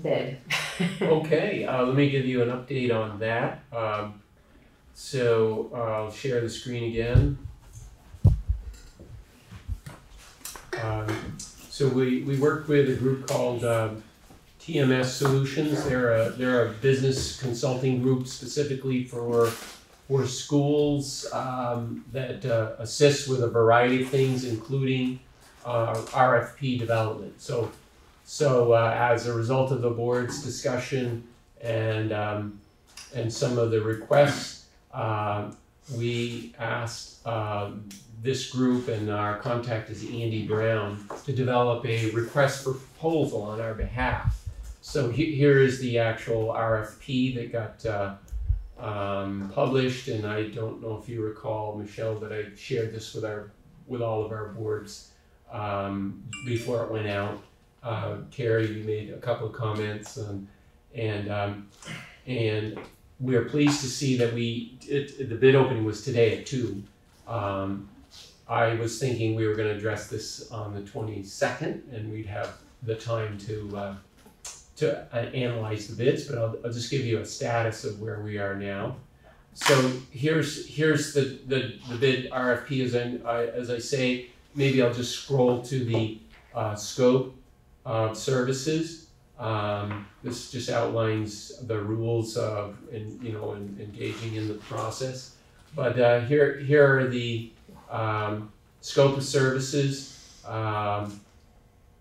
bid. [LAUGHS] Okay, uh, let me give you an update on that. Um, so I'll share the screen again. Um, so we, we worked with a group called um, TMS Solutions. They're a, they're a business consulting group specifically for for schools um, that uh, assist with a variety of things, including uh, RFP development. So so uh, as a result of the board's discussion and um, and some of the requests, uh, we asked um, this group and our contact is Andy Brown to develop a request for proposal on our behalf. So he- here is the actual RFP that got uh, um, published, and I don't know if you recall, Michelle, that I shared this with our with all of our boards um, before it went out. Uh, Carrie, you made a couple of comments, um, and um, and we are pleased to see that we it, the bid opening was today at two. Um, I was thinking we were going to address this on the twenty second, and we'd have the time to uh, to uh, analyze the bids. But I'll, I'll just give you a status of where we are now. So here's here's the the, the bid RFP as I, I as I say. Maybe I'll just scroll to the uh, scope services. Um, this just outlines the rules of, in, you know, in, engaging in the process. But uh, here, here are the um, scope of services. Um,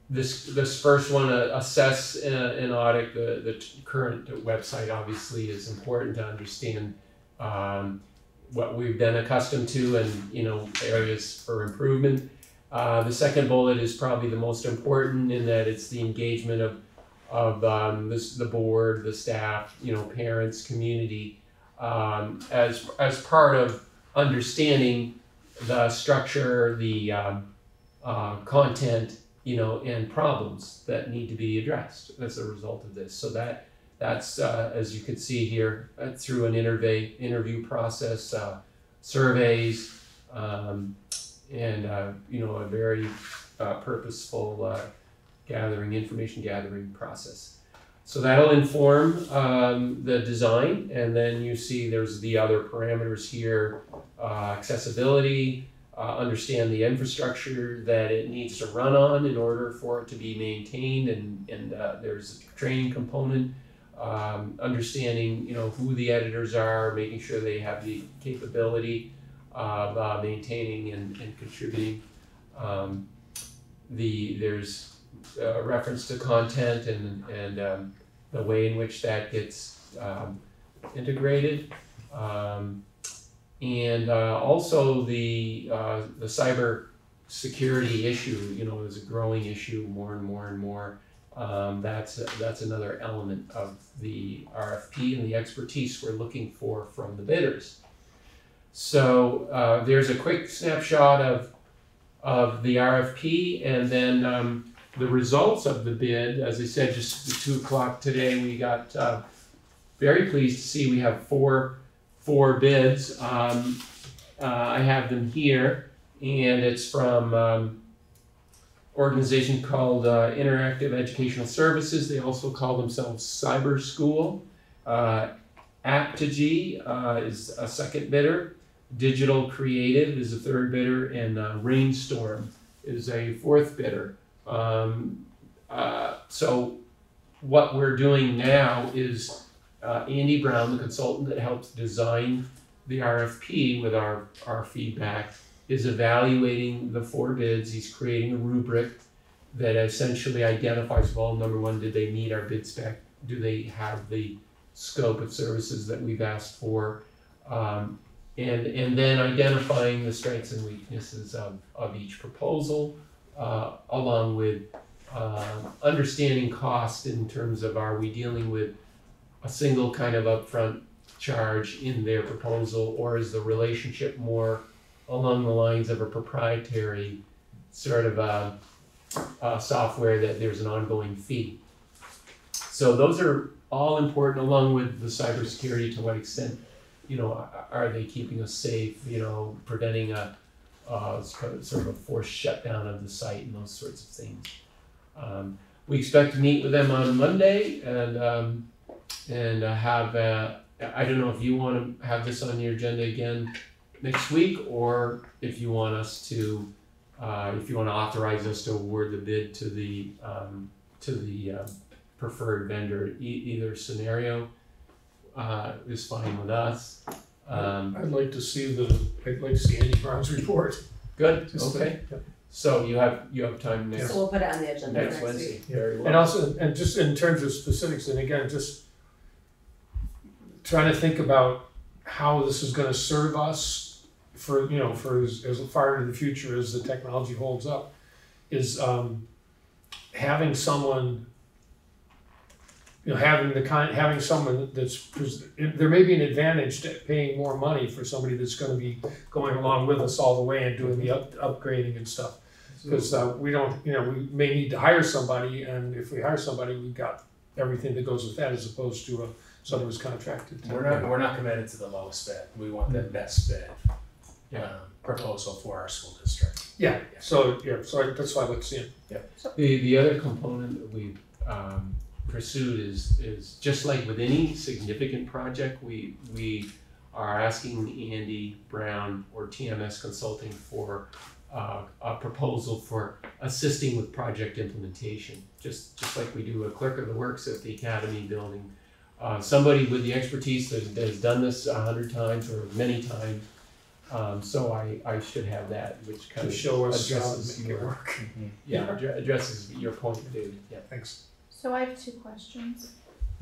this, this first one, uh, assess and, and audit the, the current website. Obviously, is important to understand um, what we've been accustomed to and you know areas for improvement. Uh, the second bullet is probably the most important in that it's the engagement of, of um, this, the board, the staff, you know, parents, community, um, as, as part of understanding the structure, the um, uh, content, you know, and problems that need to be addressed as a result of this. So that that's uh, as you can see here uh, through an interview interview process, uh, surveys. Um, and uh, you know a very uh, purposeful gathering information gathering process so that'll inform um, the design and then you see there's the other parameters here uh, accessibility uh, understand the infrastructure that it needs to run on in order for it to be maintained and, and uh, there's a training component um, understanding you know who the editors are making sure they have the capability of uh, maintaining and, and contributing. Um, the there's a reference to content and and um, the way in which that gets um, integrated, um, and uh, also the uh, the cyber security issue. You know, is a growing issue more and more and more. Um, that's that's another element of the RFP and the expertise we're looking for from the bidders. So uh, there's a quick snapshot of, of the RFP and then um, the results of the bid. As I said, just two o'clock today, we got uh, very pleased to see we have four, four bids. Um, uh, I have them here and it's from um, organization called uh, Interactive Educational Services. They also call themselves Cyber School. Uh, uh, is a second bidder. Digital Creative is a third bidder, and uh, Rainstorm is a fourth bidder. Um, uh, so what we're doing now is uh, Andy Brown, the consultant that helps design the RFP with our, our feedback, is evaluating the four bids. He's creating a rubric that essentially identifies, well, number one, did they meet our bid spec? Do they have the scope of services that we've asked for? Um, and, and then identifying the strengths and weaknesses of, of each proposal, uh, along with uh, understanding cost in terms of are we dealing with a single kind of upfront charge in their proposal, or is the relationship more along the lines of a proprietary sort of uh, uh, software that there's an ongoing fee? So those are all important, along with the cybersecurity. To what extent, you know, are- are they keeping us safe? You know, preventing a uh, sort of a forced shutdown of the site and those sorts of things. Um, we expect to meet with them on Monday and um, and uh, have uh, I don't know if you want to have this on your agenda again next week or if you want us to uh, if you want to authorize us to award the bid to the um, to the uh, preferred vendor e- either scenario uh, is fine with us. Um, I'd like to see the, I'd like to see Andy Brown's report. good. Just, Okay. yeah. So you have you have time next So we'll put it on the agenda next next Wednesday. week. Very well. And also, and just in terms of specifics, and again, just trying to think about how this is gonna serve us for, you know, for as, as far into the future as the technology holds up, is, um, having someone, you know, having the kind, having someone that's, there may be an advantage to paying more money for somebody that's gonna be going along with us all the way and doing the up, upgrading and stuff. Because uh, we don't, you know, we may need to hire somebody, and if we hire somebody, we've got everything that goes with that, as opposed to a, someone who's contracted. to- We're not, we're not committed to the lowest bid, we want the best bid, Yeah. um, proposal for our school district. Yeah, so, yeah, so I- that's why I like seeing. The, the other component that we've um, pursued is, is just like with any significant project, we, we are asking Andy Brown or TMS Consulting for uh, a proposal for assisting with project implementation, just, just like we do a clerk of the works at the academy building. Uh, somebody with the expertise that, has done this a hundred times or many times. Um, so I, I should have that, which kind To of show us how addresses to make it your- work. [LAUGHS] yeah, addresses your point, David, yeah. Thanks. So I have two questions.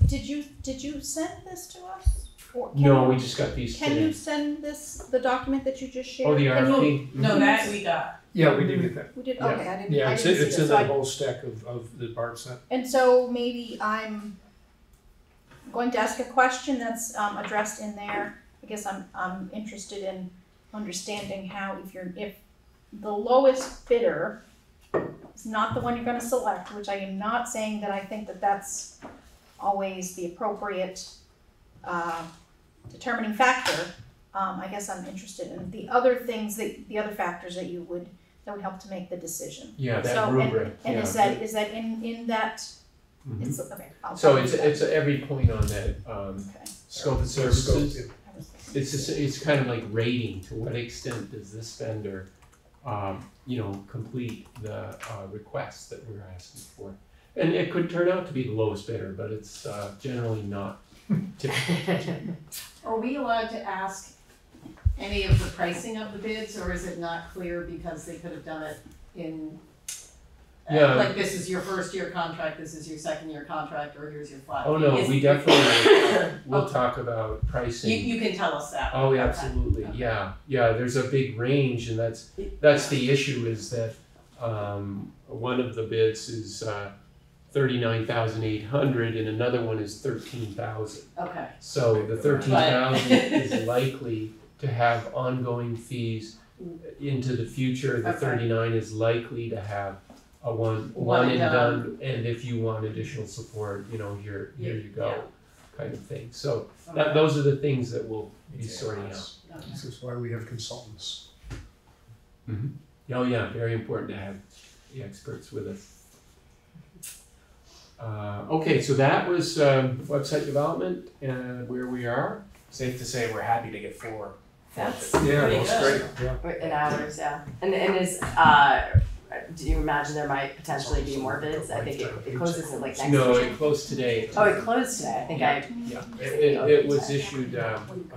Did you, did you send this to us? Or can No, we just got these Can you today. send this, the document that you just shared? Oh, the Can you- RFP? No, that we got. Yeah, we did get that. We did, Yeah. okay, I didn't, Yeah, I it's, didn't see it's this, in so I- that whole stack of, of the Barb sent. And so maybe I'm going to ask a question that's um, addressed in there. I guess I'm, I'm interested in understanding how if you're, if the lowest bidder is not the one you're gonna select, which I am not saying that I think that that's always the appropriate uh, determining factor. Um, I guess I'm interested in the other things that, the other factors that you would, that would help to make the decision. Yeah, So, that and- rubric, And yeah. is that, is that in, in that, Mhm. it's, okay, I'll. So it's, that. it's every point on that, um, Okay. scope of Scope, services. yeah. It's just, it's kind of like rating, to what extent does this vendor, um, you know, complete the, uh, requests that we're asking for? And it could turn out to be the lowest bidder, but it's, uh, generally not [LAUGHS] typical. Are we allowed to ask any of the pricing of the bids, or is it not clear because they could have done it in? Yeah. Like this is your first year contract, this is your second year contract, or here's your flat. Oh, fee. no, Is- we definitely, [COUGHS] we'll Okay. talk about pricing. You, you can tell us that. Oh, yeah, Okay. absolutely, Okay. yeah, yeah, there's a big range and that's, that's the issue is that, um, one of the bids is, uh, thirty-nine thousand eight hundred and another one is thirteen thousand. Okay, So the thirteen thousand is [LAUGHS] likely to have ongoing fees into the future, the Okay. thirty-nine is likely to have a one, One one and and done, and if you want additional support, you know, here, here Yeah, you go, yeah. kind of thing, so that, those are the things that we'll be sorting out. Okay. This is why we have consultants. Oh, yeah, very important to have the experts with us. Uh, okay, so that was, um, website development and where we are. Safe to say, we're happy to get four. four That's bids. Yeah, pretty that's good. great, yeah. Or In hours, yeah. And, and is, uh, do you imagine there might potentially be more bids? I think it, it closes in like next No, week. it closed today. Oh, it closed today, I think I, Yeah, it, it, it was issued, um,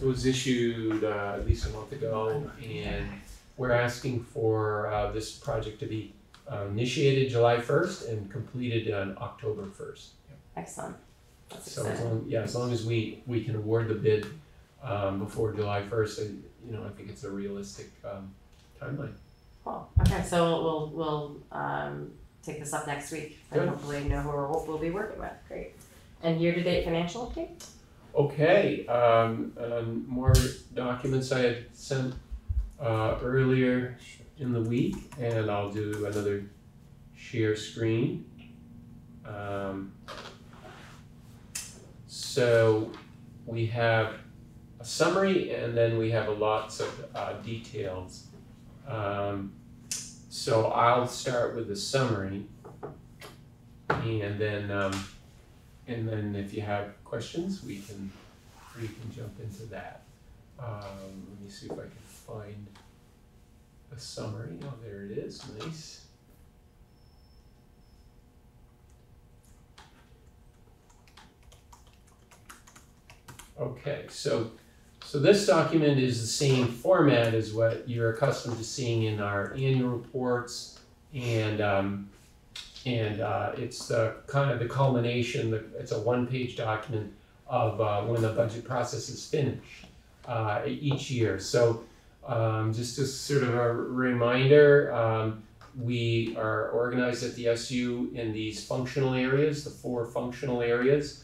it was issued, uh, at least a month ago, and we're asking for, uh, this project to be uh, initiated July first and completed on October first. excellent. That's So as exciting. long, yeah, as long as we, we can award the bid, um, before July first, you know, I think it's a realistic, um, timeline. Cool, okay, so we'll, we'll, um, take this up next week and Good. hopefully know who we're, we'll be working with, great. And year-to-date financial update? Okay, um, um, more documents I had sent, uh, earlier in the week, and I'll do another share screen. Um, so we have a summary and then we have lots of, uh, details. Um, so I'll start with the summary. And then, um, and then if you have questions, we can, we can jump into that. Um, let me see if I can find a summary. Oh, there it is, nice. Okay, so, so this document is the same format as what you're accustomed to seeing in our annual reports. And, um, and uh, it's the kind of the culmination, the- it's a one-page document of uh, when the budget process is finished uh, each year. So um, just as sort of a reminder, um, we are organized at the SU in these functional areas, the four functional areas,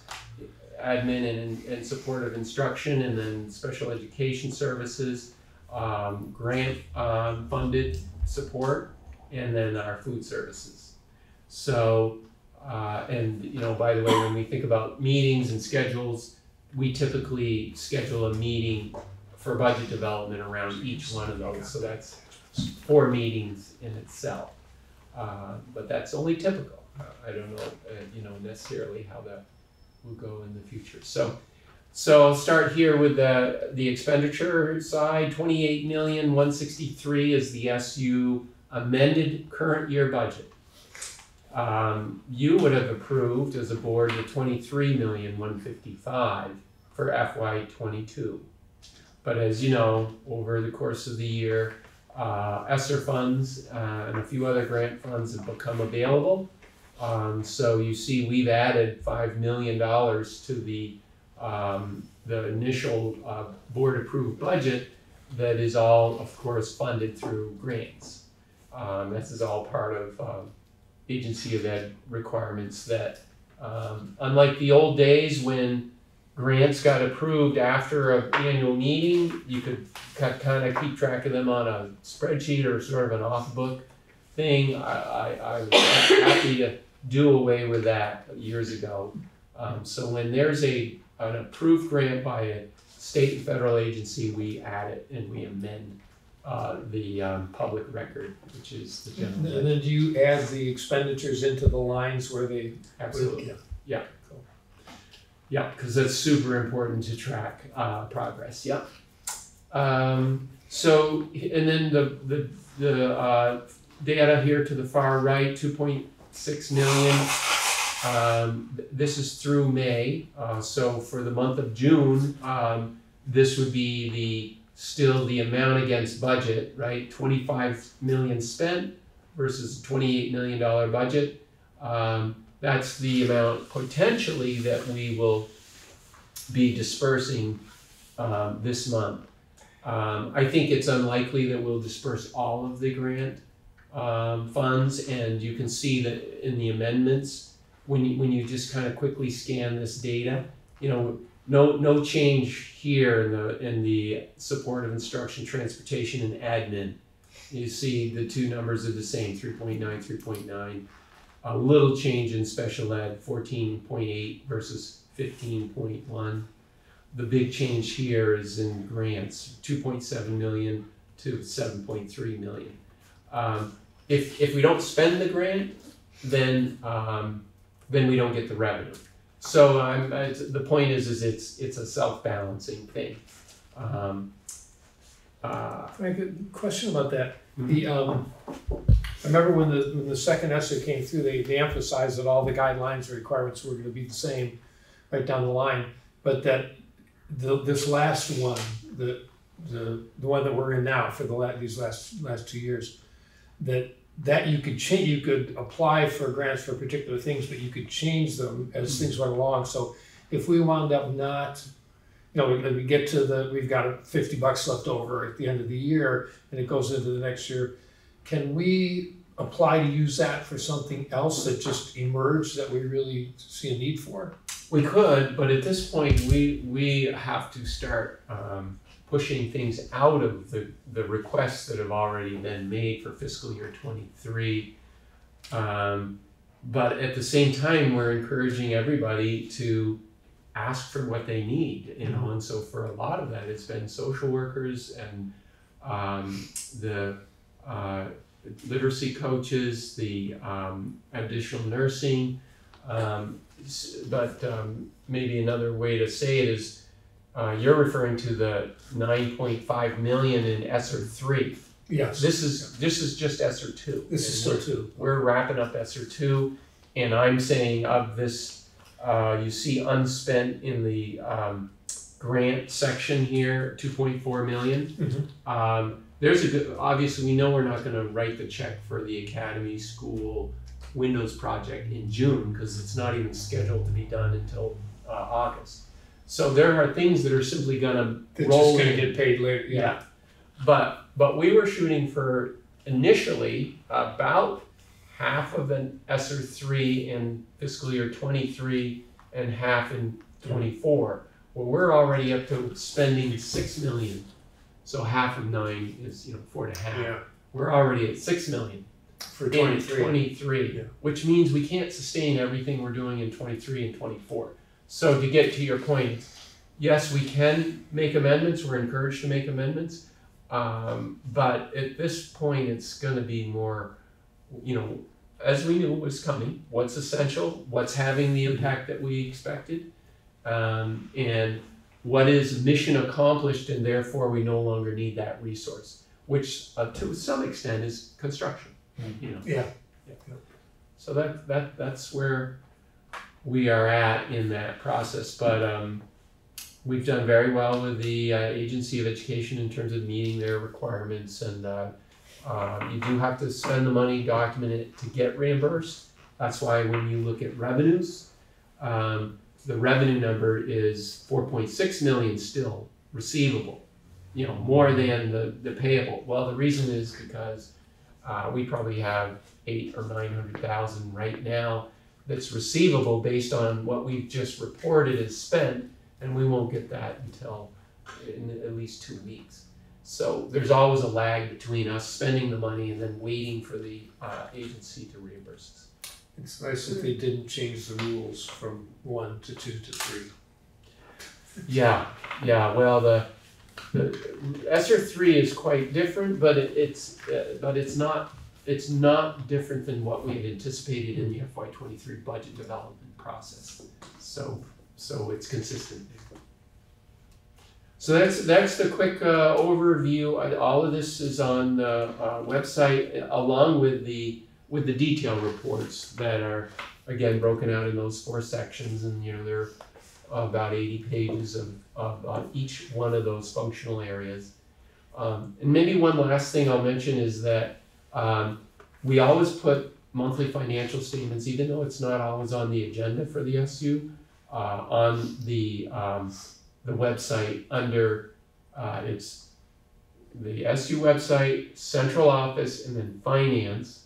admin and, and supportive instruction, and then special education services, um, grant um, funded support, and then our food services. So, uh, and you know, by the way, when we think about meetings and schedules, we typically schedule a meeting for budget development around each one of those. So that's four meetings in itself. Uh, but that's only typical. I don't know, uh, you know, necessarily how that will go in the future. So, so I'll start here with the the expenditure side. Twenty eight million one sixty three is the SU amended current year budget. Um, you would have approved as a board the twenty-three million, one fifty-five for FY twenty-two. But as you know, over the course of the year, uh, ESSER funds, uh, and a few other grant funds have become available. Um, so you see, we've added five million dollars to the, um, the initial, uh, board-approved budget that is all, of course, funded through grants. Um, this is all part of, um, agency of ed requirements that, um, unlike the old days when grants got approved after an annual meeting, you could kind of keep track of them on a spreadsheet or sort of an off-book thing. I, I, I was happy to do away with that years ago. Um, so when there's a, an approved grant by a state and federal agency, we add it and we amend uh, the um, public record, which is the general. And then do you add the expenditures into the lines where they? Absolutely, yeah. Yeah, because that's super important to track uh, progress. Yeah. Um, so, and then the the the uh, data here to the far right, two point six million. Um, th- this is through May. Uh, so for the month of June, um, this would be the still the amount against budget, right? Twenty five million spent versus twenty eight million dollar budget. Um, that's the amount potentially that we will be dispersing um, this month. Um, I think it's unlikely that we'll disperse all of the grant um, funds, and you can see that in the amendments when you, when you just kind of quickly scan this data. You know, no no change here in the in the support of instruction, transportation, and admin. You see the two numbers are the same, 3.9, 3.9 a little change in special ed, fourteen point eight versus fifteen point one. The big change here is in grants, two point seven million to seven point three million. Um, if, if we don't spend the grant, then, um, then we don't get the revenue. So I'm, it's- the point is, is it's, it's a self-balancing thing. Um, uh, question about that. Mhm. The, um, I remember when the, when the second ESSER came through, they, they emphasized that all the guidelines and requirements were gonna be the same right down the line, but that the, this last one, the, the, the one that we're in now for the la, these last, last two years, that, that you could change, you could apply for grants for particular things, but you could change them as things went along, so if we wound up not, you know, we, we get to the, we've got fifty bucks left over at the end of the year, and it goes into the next year, can we apply to use that for something else that just emerged that we really see a need for? We could, but at this point, we, we have to start, um, pushing things out of the, the requests that have already been made for fiscal year twenty-three. Um, but at the same time, we're encouraging everybody to ask for what they need, you know, and so for a lot of that, it's been social workers and, um, the, uh, literacy coaches, the, um, additional nursing, um, but, um, maybe another way to say it is, uh, you're referring to the nine point five million in ESSER three. Yes. This is, this is just ESSER two. This is And still we're- two. We're wrapping up ESSER two, and I'm saying of this, uh, you see unspent in the, um, grant section here, two point four million. Mhm. Um, there's a good, obviously, we know we're not gonna write the check for the academy school Windows project in June, cause it's not even scheduled to be done until, uh, August. So there are things that are simply gonna They're roll just gonna in. get paid later, yeah. Yeah, but, but we were shooting for initially about half of an ESSER three in fiscal year twenty-three and half in twenty-four. Well, we're already up to spending six million, so half of nine is, you know, four and a half. Yeah. We're already at six million For twenty-three. twenty-three, Yeah. which means we can't sustain everything we're doing in twenty-three and twenty-four. So to get to your point, yes, we can make amendments, we're encouraged to make amendments. Um, but at this point, it's gonna be more, you know, as we knew was coming, what's essential, what's having the impact that we expected. Um, and what is mission accomplished and therefore we no longer need that resource, which uh, to some extent is construction, you know. Yeah. So that, that, that's where we are at in that process, but, um, we've done very well with the, uh, Agency of Education in terms of meeting their requirements and, uh, uh, you do have to spend the money, document it to get reimbursed. That's why when you look at revenues, um, the revenue number is four point six million still receivable. You know, more than the, the payable. Well, the reason is because, uh, we probably have eight or nine hundred thousand right now that's receivable based on what we've just reported is spent, and we won't get that until in at least two weeks. So there's always a lag between us spending the money and then waiting for the uh, agency to reimburse us. It's nice that they didn't change the rules from one to two to three. Yeah, yeah. Well, the the ESSER three is quite different, but it, it's uh, but it's not it's not different than what we had anticipated in the FY twenty three budget development process. So so it's consistent. So that's that's the quick uh, overview. All of this is on the uh, website along with the with the detail reports that are again broken out in those four sections, and you know they're about eighty pages of, of on each one of those functional areas. Um, and maybe one last thing I'll mention is that um, we always put monthly financial statements, even though it's not always on the agenda for the SU, uh, on the um, the website under uh, it's the SU website, central office, and then finance,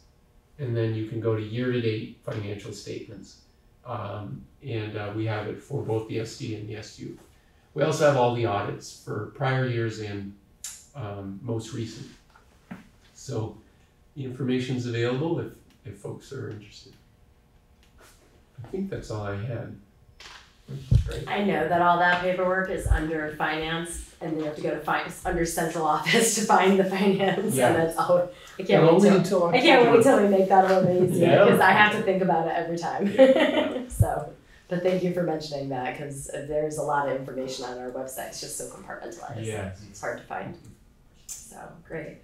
and then you can go to year-to-date financial statements. Um, and uh, we have it for both the SD and the SU. We also have all the audits for prior years and um, most recent. So information's available if, if folks are interested. I think that's all I had. Great. I know that all that paperwork is under finance and they have to go to finance under central [LAUGHS] office to find the finance Yeah. and that's all, I can't wait until I can't wait October. till we make that a little bit easier Yeah. because I have to think about it every time. [LAUGHS] So, but thank you for mentioning that because there's a lot of information on our website, it's just so compartmentalized. Yeah. It's hard to find. So, great.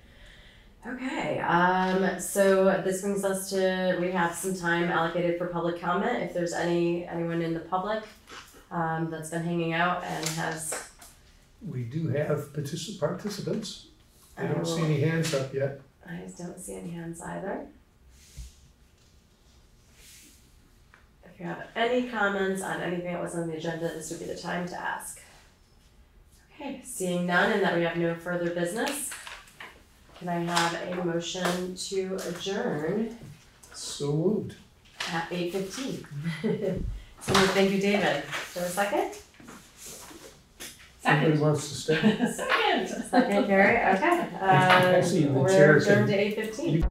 Okay, um, so this brings us to, we have some time allocated for public comment. If there's any, anyone in the public, um, that's been hanging out and has, We do have partici- participants. I I don't see any hands up yet. I don't see any hands either. If you have any comments on anything that was on the agenda, this would be the time to ask. Okay, seeing none and that we have no further business, can I have a motion to adjourn So moved. at eight fifteen? [LAUGHS] So thank you, David. Is there a second? Somebody wants to stay. [LAUGHS] Second. Second, Carrie, okay. Uh, Actually, the we're chair can- adjourned to eight fifteen.